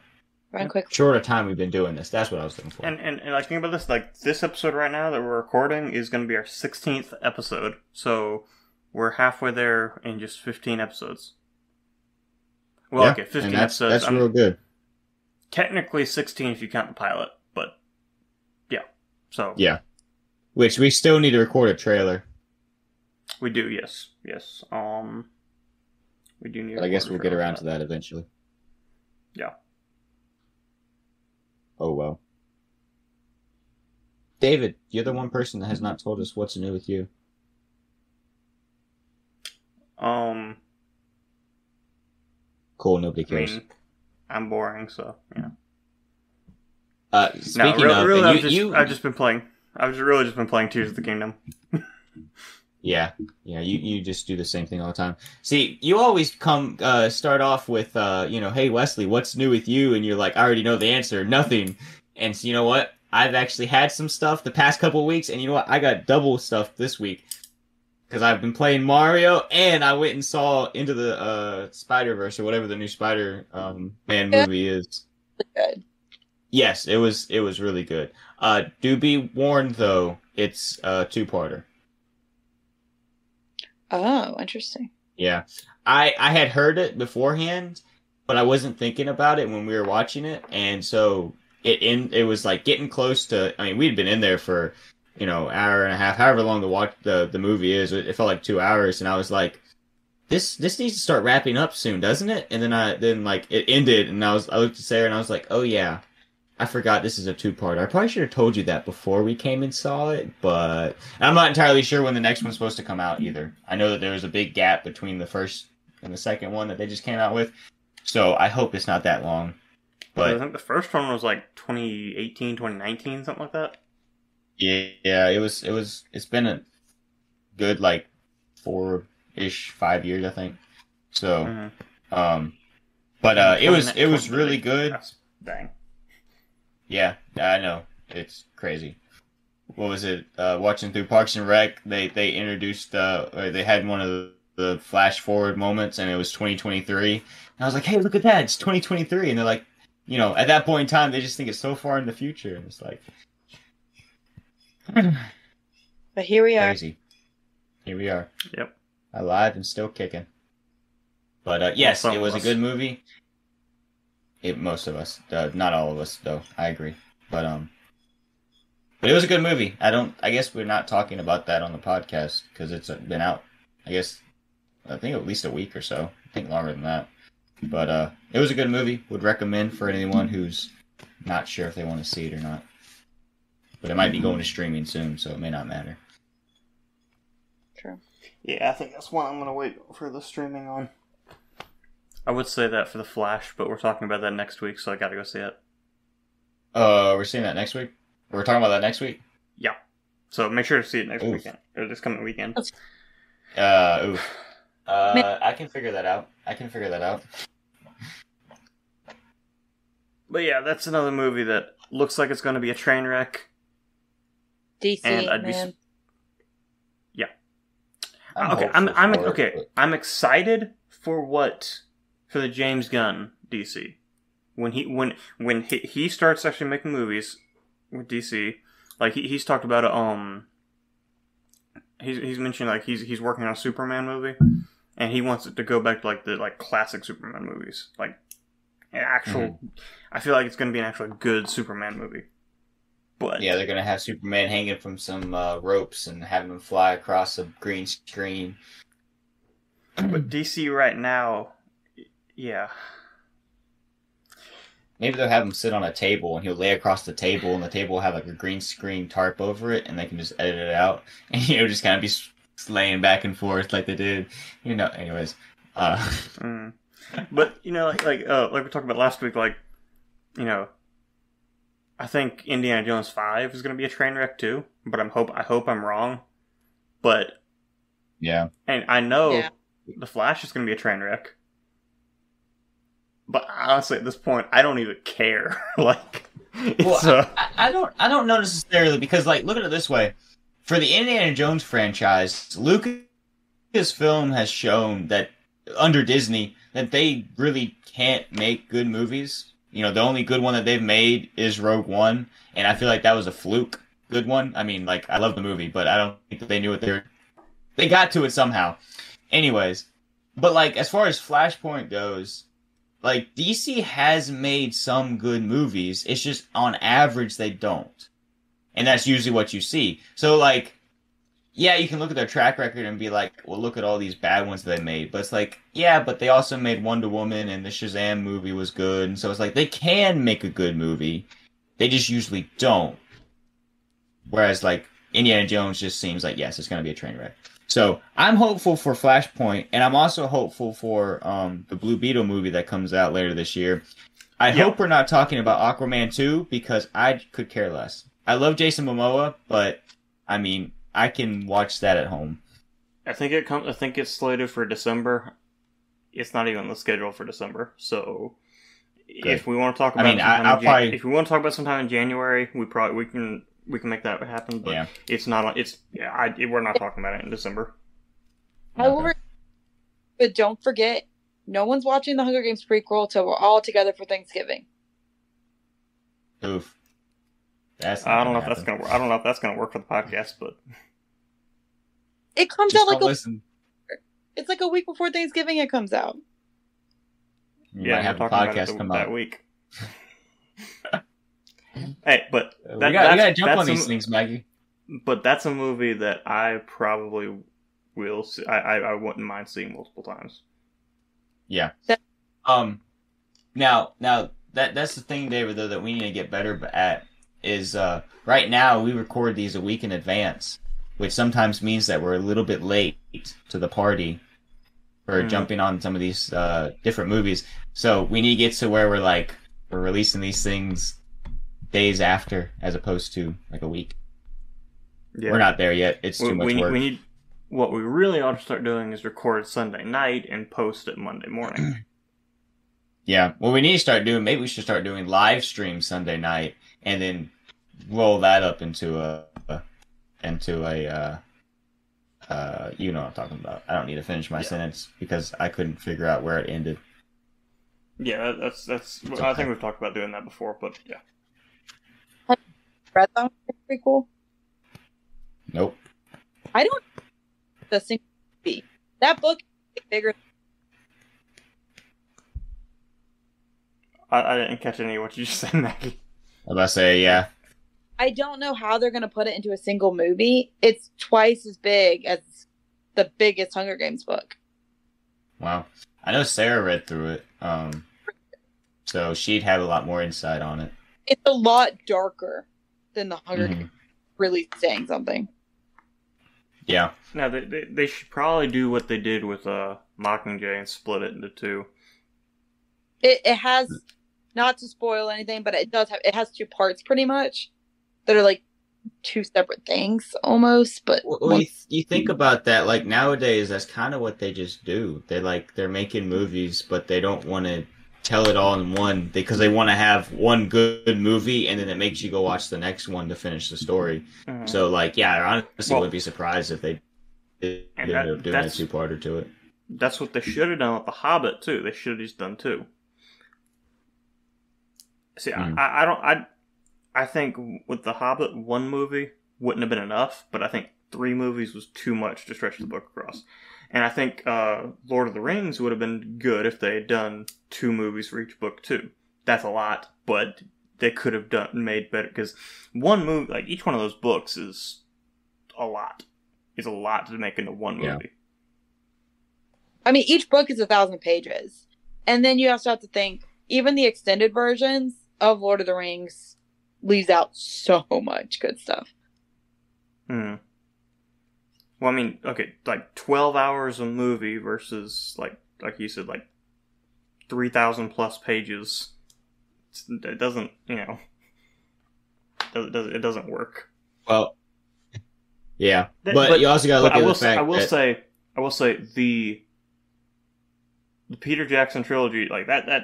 Run quick. short a time we've been doing this. That's what I was looking for. And, and and like think about this, like this episode right now that we're recording is going to be our 16th episode. So we're halfway there in just 15 episodes. Well, Yeah, okay, 15 and that's episodes. that's I'm- real good. Technically 16 if you count the pilot, but yeah. So Yeah. Which we still need to record a trailer. we do, yes, yes. Um, we do need. But I guess we'll get around to that eventually. Yeah. Oh well. David, you're the one person that has not told us what's new with you. Um, Cool, nobody I cares. mean, I'm boring, so yeah. uh, No, speaking re- of, really, I've you, just, you, I've just been playing. I've just really just been playing Tears of the Kingdom. Yeah, yeah, you, you just do the same thing all the time. See, you always come uh, start off with uh, you know, hey Wesley, what's new with you? And you're like, I already know the answer, nothing. And so you know what? I've actually had some stuff the past couple weeks, and you know what? I got double stuff this week because I've been playing Mario, and I went and saw Into the uh, Spider Verse or whatever the new Spider um, Man Yeah. movie is. Good. Yes, it was it was really good. Uh, do be warned though, it's a two parter. Oh, interesting. Yeah, I I had heard it beforehand, but I wasn't thinking about it when we were watching it, and so it in it was like getting close to. I mean, we'd been in there for you know hour and a half, however long the watch the the movie is. It, felt like two hours, and I was like, this this needs to start wrapping up soon, doesn't it? And then I then like it ended, and I was I looked at Sarah and I was like, oh yeah. I forgot this is a two part. I probably should have told you that before we came and saw it, but I'm not entirely sure when the next one's supposed to come out either. I know that there was a big gap between the first and the second one that they just came out with, so I hope it's not that long. But I think the first one was like 2018, 2019, something like that. Yeah, yeah, it was it was it's been a good like four ish five years I think. So Mhm. um, but uh, it was it was really good. Dang. Yeah, I know. It's crazy. What was it? Uh, watching through Parks and Rec, they they introduced uh, or they had one of the, the flash forward moments, and it was 2023. And I was like, hey, look at that! It's 2023, and they're like, you know, at that point in time, they just think it's so far in the future, and it's like But here we are. crazy. Here we are, Yep. alive and still kicking. But uh, yes, some it was a good movie. It most of us, uh, not all of us, though. I agree, but um, but it was a good movie. I don't. I guess we're not talking about that on the podcast because it's been out. I guess I think at least a week or so. I think longer than that. But uh, it was a good movie. Would recommend for anyone who's not sure if they want to see it or not. But it might be going to streaming soon, so it may not matter. True. Yeah, I think that's one I'm gonna wait for the streaming on. I would say that for the Flash, but we're talking about that next week, so I gotta go see it. Uh, we're seeing that next week. We're talking about that next week. Yeah. So make sure to see it next Oof. weekend or this coming weekend. Uh, oof. Uh, I can figure that out. I can figure that out. But yeah, that's another movie that looks like it's gonna be a train wreck. DC And I'd be man. okay, I'm hopeful I'm for it, okay. but- I'm excited for what for the James Gunn DC when he when when he, he starts actually making movies with DC. Like he, he's talked about it. Um, he's he's mentioned like he's he's working on a Superman movie, and he wants it to go back to like the like classic Superman movies, like an actual. Mm-hmm. I feel like it's going to be an actual good Superman movie. But Yeah, they're gonna have Superman hanging from some uh, ropes and having him fly across a green screen. but DC right now, yeah. Maybe they'll have him sit on a table and he'll lay across the table, and the table will have like a green screen tarp over it, and they can just edit it out, and he'll just kind of be slaying back and forth like they did, you know. Anyways, uh, Mm. But you know, like like uh, like we talked about last week, like you know, I think Indiana Jones Five is going to be a train wreck too. But I'm hope I hope I'm wrong. But yeah, and I know Yeah. the Flash is going to be a train wreck. But honestly, at this point, I don't even care. like, it's, Well, uh, I, I don't I don't know necessarily because like look at it this way. For the Indiana Jones franchise, Lucasfilm has shown that under Disney that they really can't make good movies. You know, the only good one that they've made is Rogue One, and I feel like that was a fluke good one. I mean, like I love the movie, but I don't think that they knew what they were they got to it somehow. Anyways, but like as far as Flashpoint goes, like DC has made some good movies. It's just on average they don't. And that's usually what you see. So like yeah, you can look at their track record and be like, well look at all these bad ones they made. But it's like, yeah, but they also made Wonder Woman and the Shazam movie was good. And so it's like they can make a good movie. They just usually don't. Whereas like Indiana Jones just seems like yes, it's gonna be a train wreck. So I'm hopeful for Flashpoint, and I'm also hopeful for um, the Blue Beetle movie that comes out later this year. I Yeah. hope we're not talking about Aquaman 2 because I could care less. I love Jason Momoa, but I mean, I can watch that at home. I think it comes. I think it's slated for December. It's not even on the schedule for December. So, if we want to talk I about, mean, I- sometime I'll in Jan- probably- if we want to talk about sometime in January, we probably we can we can make that happen. But Yeah. it's not. It's yeah. I, we're not talking about it in December. However, but don't forget, no one's watching the Hunger Games prequel till we're all together for Thanksgiving. Oof. That's. I don't know if that's gonna. work. I don't know if that's gonna work for the podcast, but It comes Just out like a, listen. it's like a week before Thanksgiving. It comes out. You yeah, might have we're a talking about it podcast come that out. That week. hey, but Uh, we got we that's- gotta jump that's on these a- things, Maggie. but that's a movie that I probably will. See, I, I I wouldn't mind seeing multiple times. Yeah. That- Um. Now, now that that's the thing, David, though, that we need to get better at is uh right now we record these a week in advance, which sometimes means that we're a little bit late to the party for Mhm. jumping on some of these uh different movies. So we need to get to where we're like we're releasing these things days after, as opposed to like a week. Yeah, We're not there yet. It's too We, much we, need, work. we need. What we really ought to start doing is record Sunday night and post it Monday morning. Yeah. Well, we need to start doing. Maybe we should start doing live stream Sunday night, and then roll that up into a into a. Uh, uh, you know what I'm talking about. I don't need to finish my Yeah. sentence because I couldn't figure out where it ended. yeah, that- that's that's. It's I think we've talked about doing that before, but yeah. Read that prequel. Nope. I don't. The single movie. That book is bigger. I, I didn't catch any of what you just said, Maggie. I was about to say yeah. I don't know how they're going to put it into a single movie. It's twice as big as the biggest Hunger Games book. Wow. I know Sarah read through it. Um, so she'd have a lot more insight on it. It's a lot darker than the Hunger Mhm. Games. Really saying something. Yeah. Now they, they they should probably do what they did with uh Mockingjay and split it into two. It it has not to spoil anything, but it does have it has two parts pretty much that are like two separate things almost. But Well, well, you, you think about that, like nowadays, that's kind of what they just do. They like they're making movies, but they don't want to tell it all in one because they want to have one good movie, and then it makes you go watch the next one to finish the story. Mhm. So, like, yeah, I honestly Well- wouldn't be surprised if they did end that- up doing a that's- two-parter to it. That's what they should have done with The Hobbit too. They should have just done two. See, Hmm. I, I don't, I, I think with The Hobbit, one movie wouldn't have been enough, but I think three movies was too much to stretch the book across. And I think uh, Lord of the Rings would have been good if they had done two movies for each book too. That's a lot, but they could have done made better because one movie, like each one of those books, is a lot. Is a lot to make into one Yeah. movie. I mean, each book is a thousand pages, and then you also have to think even the extended versions of Lord of the Rings leaves out so much good stuff. Hmm. Well, I mean, okay, like twelve hours a movie versus like like you said, like three thousand plus pages. It doesn't, you know, it doesn't, it doesn't work. Well, yeah, That- but, but- you also got to But look I at will, the say, fact I will that say, I will say the the Peter Jackson trilogy, like that, that,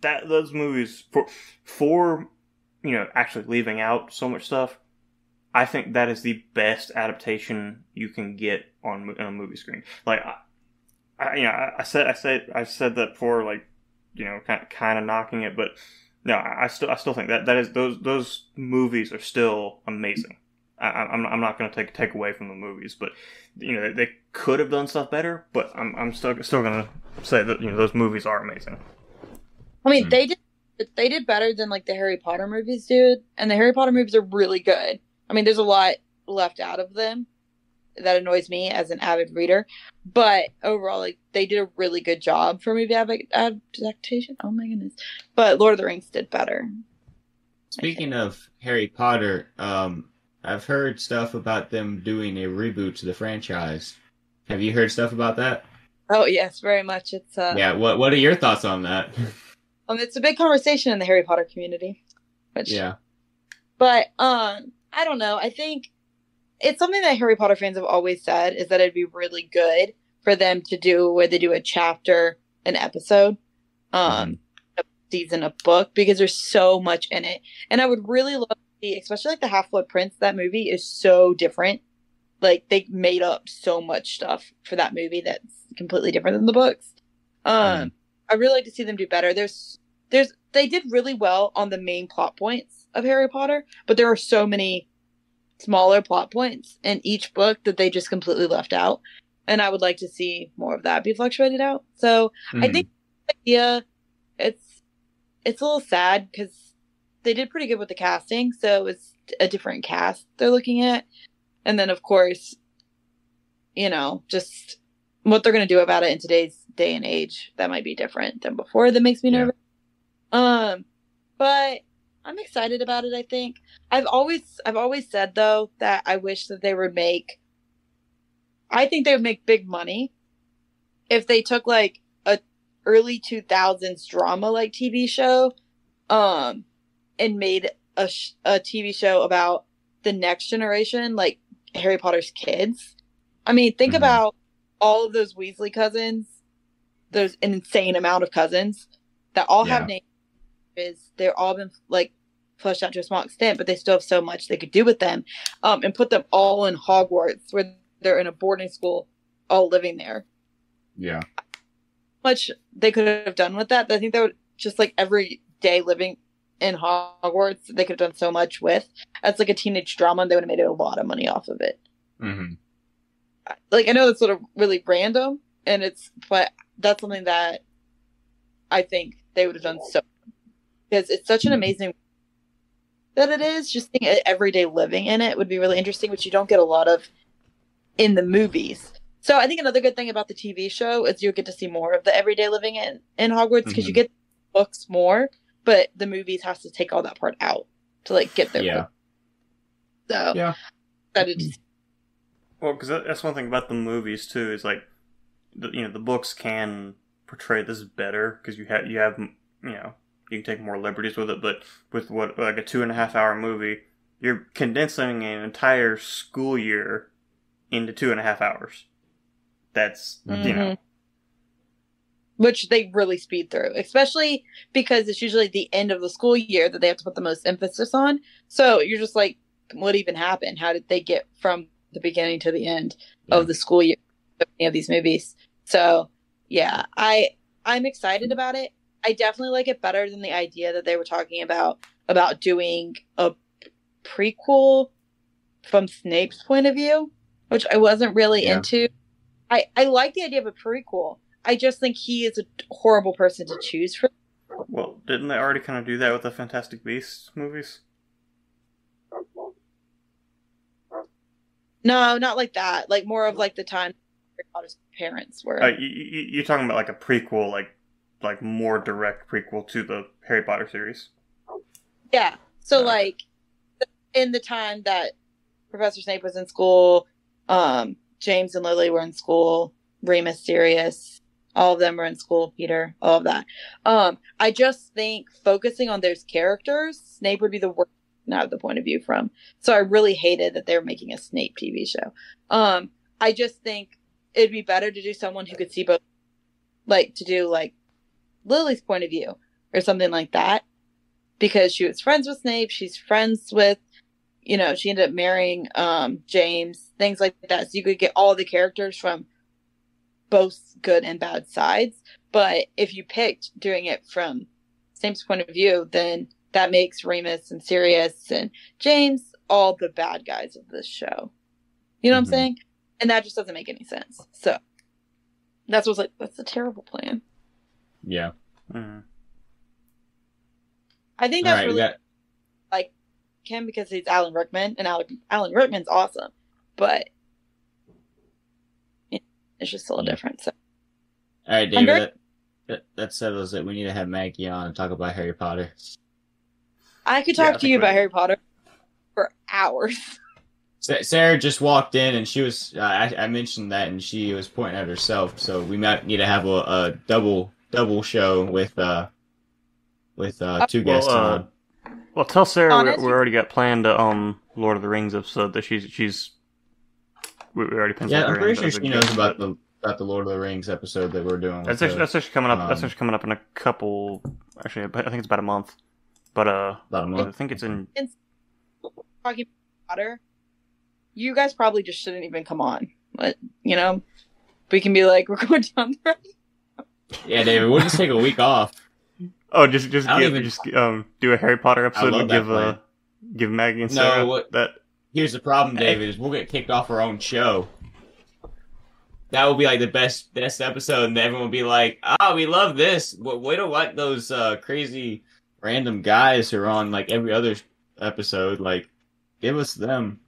that those movies for for you know actually leaving out so much stuff. I think that is the best adaptation you can get on on a movie screen. Like, I, I you know, I, I said, I said, I said that before, like, you know, kind of, kind of knocking it, but no, I, I still, I still think that that is those those movies are still amazing. I, I- I'm, I'm not going to take take away from the movies, but you know, they, they could have done stuff better. But I'm, I'm still still going to say that you know those movies are amazing. I mean, Hmm. they did they did better than like the Harry Potter movies did, and the Harry Potter movies are really good. I mean, there's a lot left out of them that annoys me as an avid reader, but overall, like they did a really good job for movie ad- adaptation. Oh my goodness! But Lord of the Rings did better. Speaking of Harry Potter, um, I've heard stuff about them doing a reboot to the franchise. Have you heard stuff about that? Oh yes, very much. It's uh, Yeah. What What are your thoughts on that? um, it's a big conversation in the Harry Potter community. Which, yeah. but um, I don't know. I think it's something that Harry Potter fans have always said is that it'd be really good for them to do where they do a chapter, an episode, um, a season, a book, because there's so much in it. And I would really love to see, especially like the Half Blood Prince, that movie is so different. Like they made up so much stuff for that movie that's completely different than the books. Um, Mhm. I really like to see them do better. There's, there's, they did really well on the main plot points of Harry Potter, but there are so many smaller plot points in each book that they just completely left out. And I would like to see more of that be fluctuated out. So I Mhm. think the idea it's it's a little sad because they did pretty good with the casting, so it's a different cast they're looking at. And then of course, you know, just what they're gonna do about it in today's day and age that might be different than before that makes me Yeah. Um but I'm excited about it, I think. I've always I've always said though that I wish that they would make I think they would make big money if they took like a early 2000s drama like TV show um and made a sh- a TV show about the next generation like Harry Potter's kids. I mean, think Mhm. about all of those Weasley cousins. There's an insane amount of cousins that all Yeah. have names. Is they're all been like flushed out to a small extent, but they still have so much they could do with them, um, and put them all in Hogwarts, where they're in a boarding school, all living there. Yeah. Much they could have done with that. I think that would just like every day living in Hogwarts, they could have done so much with. That's like a teenage drama, and they would have made a lot of money off of it. hmm like I know that's sort of really random, and it's but that's something that I think they would have done so because it's such an amazing that it is. Just seeing everyday living in it would be really interesting, which you don't get a lot of in the movies. So I think another good thing about the TV show is you get to see more of the everyday living in in Hogwarts because you Mhm. get books more, but the movies has to take all that part out to like get there. Yeah. So Yeah. excited to see Well, because that's one thing about the movies too is like, the, you know, the books can portray this better because you have you have you know you can take more liberties with it, but with what like a two and a half hour movie, you're condensing an entire school year into two and a half hours. That's you mm-hmm. know, which they really speed through, especially because it's usually the end of the school year that they have to put the most emphasis on. So you're just like, what even happened? How did they get from the beginning to the end Yeah. of the school year of any of these movies? So yeah, I I'm excited about it. I definitely like it better than the idea that they were talking about about doing a prequel from Snape's point of view, which I wasn't really Yeah. into. I I like the idea of a prequel. I just think he is a horrible person to choose for. well, didn't they already kind of do that with the Fantastic Beasts movies? No, not like that. Like more of like the time parents were. Uh, you, you, you're talking about like a prequel, like like more direct prequel to the Harry Potter series. Yeah. So Okay. like in the time that Professor Snape was in school, um, James and Lily were in school, Remus, Sirius, all of them were in school, Peter, all of that. Um, I just think focusing on those characters, Snape would be the worst of the point of view from. So I really hated that they were making a Snape TV show. Um, I just think it'd be better to do someone who could see both like to do like Lily's point of view or something like that because she was friends with Snape. She's friends with, you know, she ended up marrying um, James, things like that. So you could get all the characters from both good and bad sides. But if you picked doing it from Snape's point of view, then that makes Remus and Sirius and James all the bad guys of this show. You know Mhm. what I'm saying? And that just doesn't make any sense. So that's what's like, that's a terrible plan. Yeah. Mm. I think that's right. we really got- him because he's Alan Rickman, and Alan, Alan Rickman's awesome, but it's just a little Yeah. different. So all right, David. very- That, that, that settles it. We need to have Maggie on and talk about Harry Potter. I could talk I to you think we- about Harry Potter for hours. Sarah just walked in and she was. Uh, I, I mentioned that and she was pointing at herself. So we might need to have a, a double double show with uh with uh two Well, guests uh, on. Well, tell Sarah we, we already got planned a um Lord of the Rings episode that she's she's we we already penciled Yeah, I'm pretty sure she knows gift, about the about the Lord of the Rings episode that we're doing. That's actually, the- that's actually coming up. that's um, actually coming up in a couple. Actually, I think it's about a month. But uh, about a I month. I think it's in. talking about water, you guys probably just shouldn't even come on. But you know, we can be like, we're going down the road. Yeah, David, we'll just take a week off. Oh, just just give, even- just um do a Harry Potter episode and give plan. uh give Maggie and No, Sarah what- that. Here's the problem, David, is we'll get kicked off our own show. That will be like the best best episode, and everyone will be like, "Ah, we love this." But we don't like those uh, crazy random guys who are on like every other episode. Like, give us them.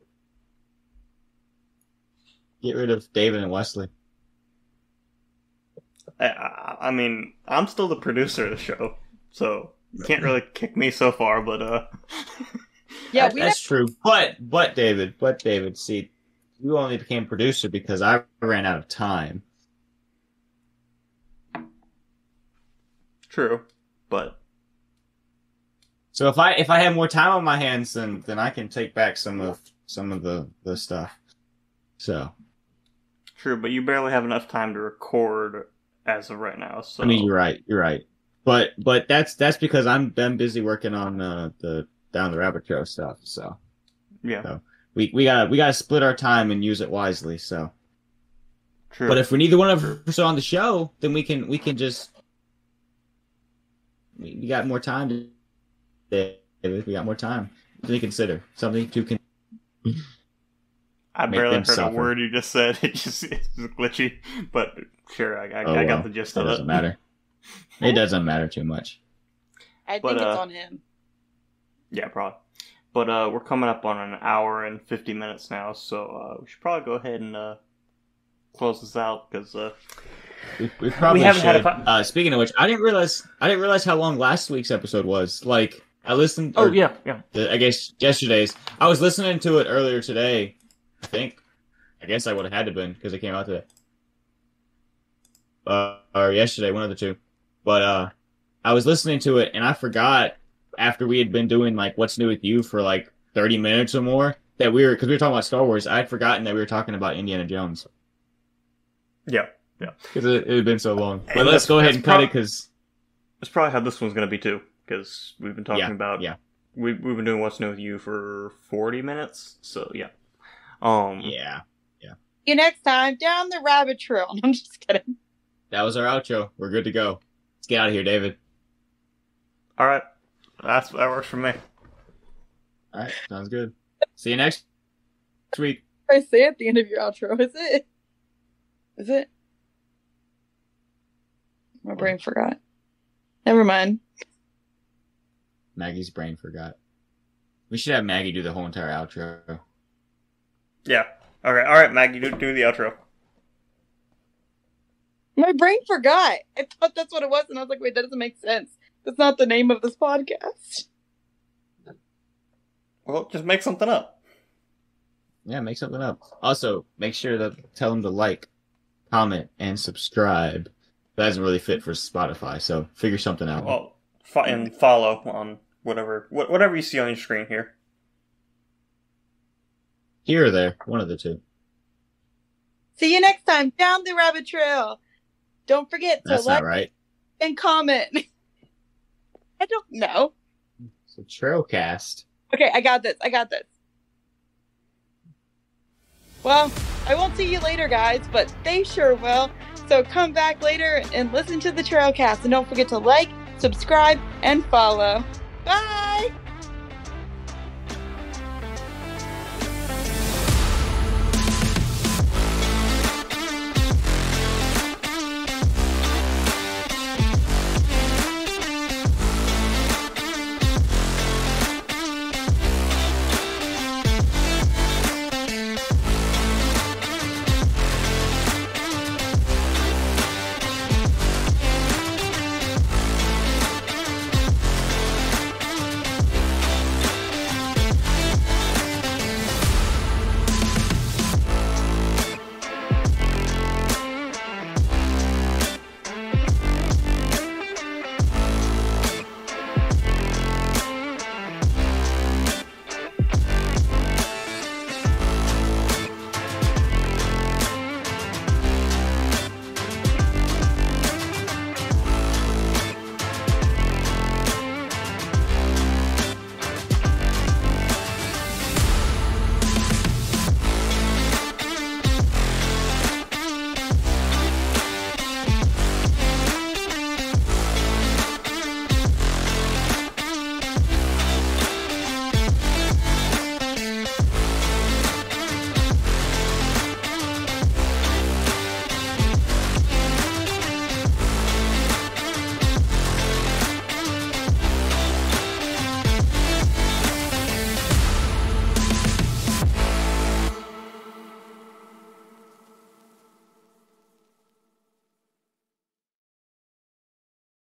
Get rid of David and Wesley. I, I, I mean, I'm still the producer of the show, so you can't really kick me so far. But uh, Yeah, That- we that's true. But but David, but David, see, you only became producer because I ran out of time. true. But So if I if I have more time on my hands, then then I can take back some of some of the the stuff. So true. But you barely have enough time to record as of right now. So I mean, you're right, you're right. But but that's that's because I'm been busy working on uh, the down the rabbit trail stuff. So yeah, so we we got to we got to split our time and use it wisely. So, true. but if we neither one of us are on the show, then we can we can just we, we got more time to. David, We got more time to consider something to con- I make barely them heard a word you just said. It just it's glitchy. But sure, I, I, Oh, I well. got the gist That of it. It doesn't matter. It doesn't matter too much. I think But, it's uh, on him. Yeah, probably. But uh, we're coming up on an hour and fifty minutes now, so uh, we should probably go ahead and uh, close this out because uh, We, we probably haven't should. had a fi- uh, speaking of which, I didn't realize I didn't realize how long last week's episode was. Like I listened. oh or yeah, yeah, the- I guess yesterday's. I was listening to it earlier today. I think. I guess I would have had to been because it came out today. Uh, or yesterday, one of the two. But uh, I was listening to it and I forgot after we had been doing like what's new with you for like thirty minutes or more that we were because we were talking about Star Wars. I had forgotten that we were talking about Indiana Jones yeah. Yeah, because it, it had been so long. But And let's go ahead and cut prob- it because That's probably how this one's gonna be too, because we've been talking Yeah, about yeah. we we've been doing what's new with you for forty minutes, so yeah. Um, yeah, See you next time down the rabbit trail. I'm just kidding. that was our outro. We're good to go. Let's get out of here, David. All right, that's that works for me. All right, sounds good. See you next week. I say at the end of your outro, is it? Is it? My brain forgot. Never mind. Maggie's brain forgot. We should have Maggie do the whole entire outro. Yeah. All right, all right, Maggie, do do the outro. My brain forgot. I thought that's what it was, and I was like, wait, that doesn't make sense. That's not the name of this podcast. Well, just make something up. Yeah, make something up. Also, make sure to tell them to like, comment, and subscribe. That doesn't really fit for Spotify, so figure something out. Well, fo- and follow on whatever wh- whatever you see on your screen here. Here or there, one of the two. See you next time down the rabbit trail. Don't forget to That's like right. and comment. I don't know. It's a Trailcast. Okay, I got this. I got this. Well, I won't see you later, guys, but they sure will. So come back later and listen to the Trailcast. And don't forget to like, subscribe, and follow. Bye!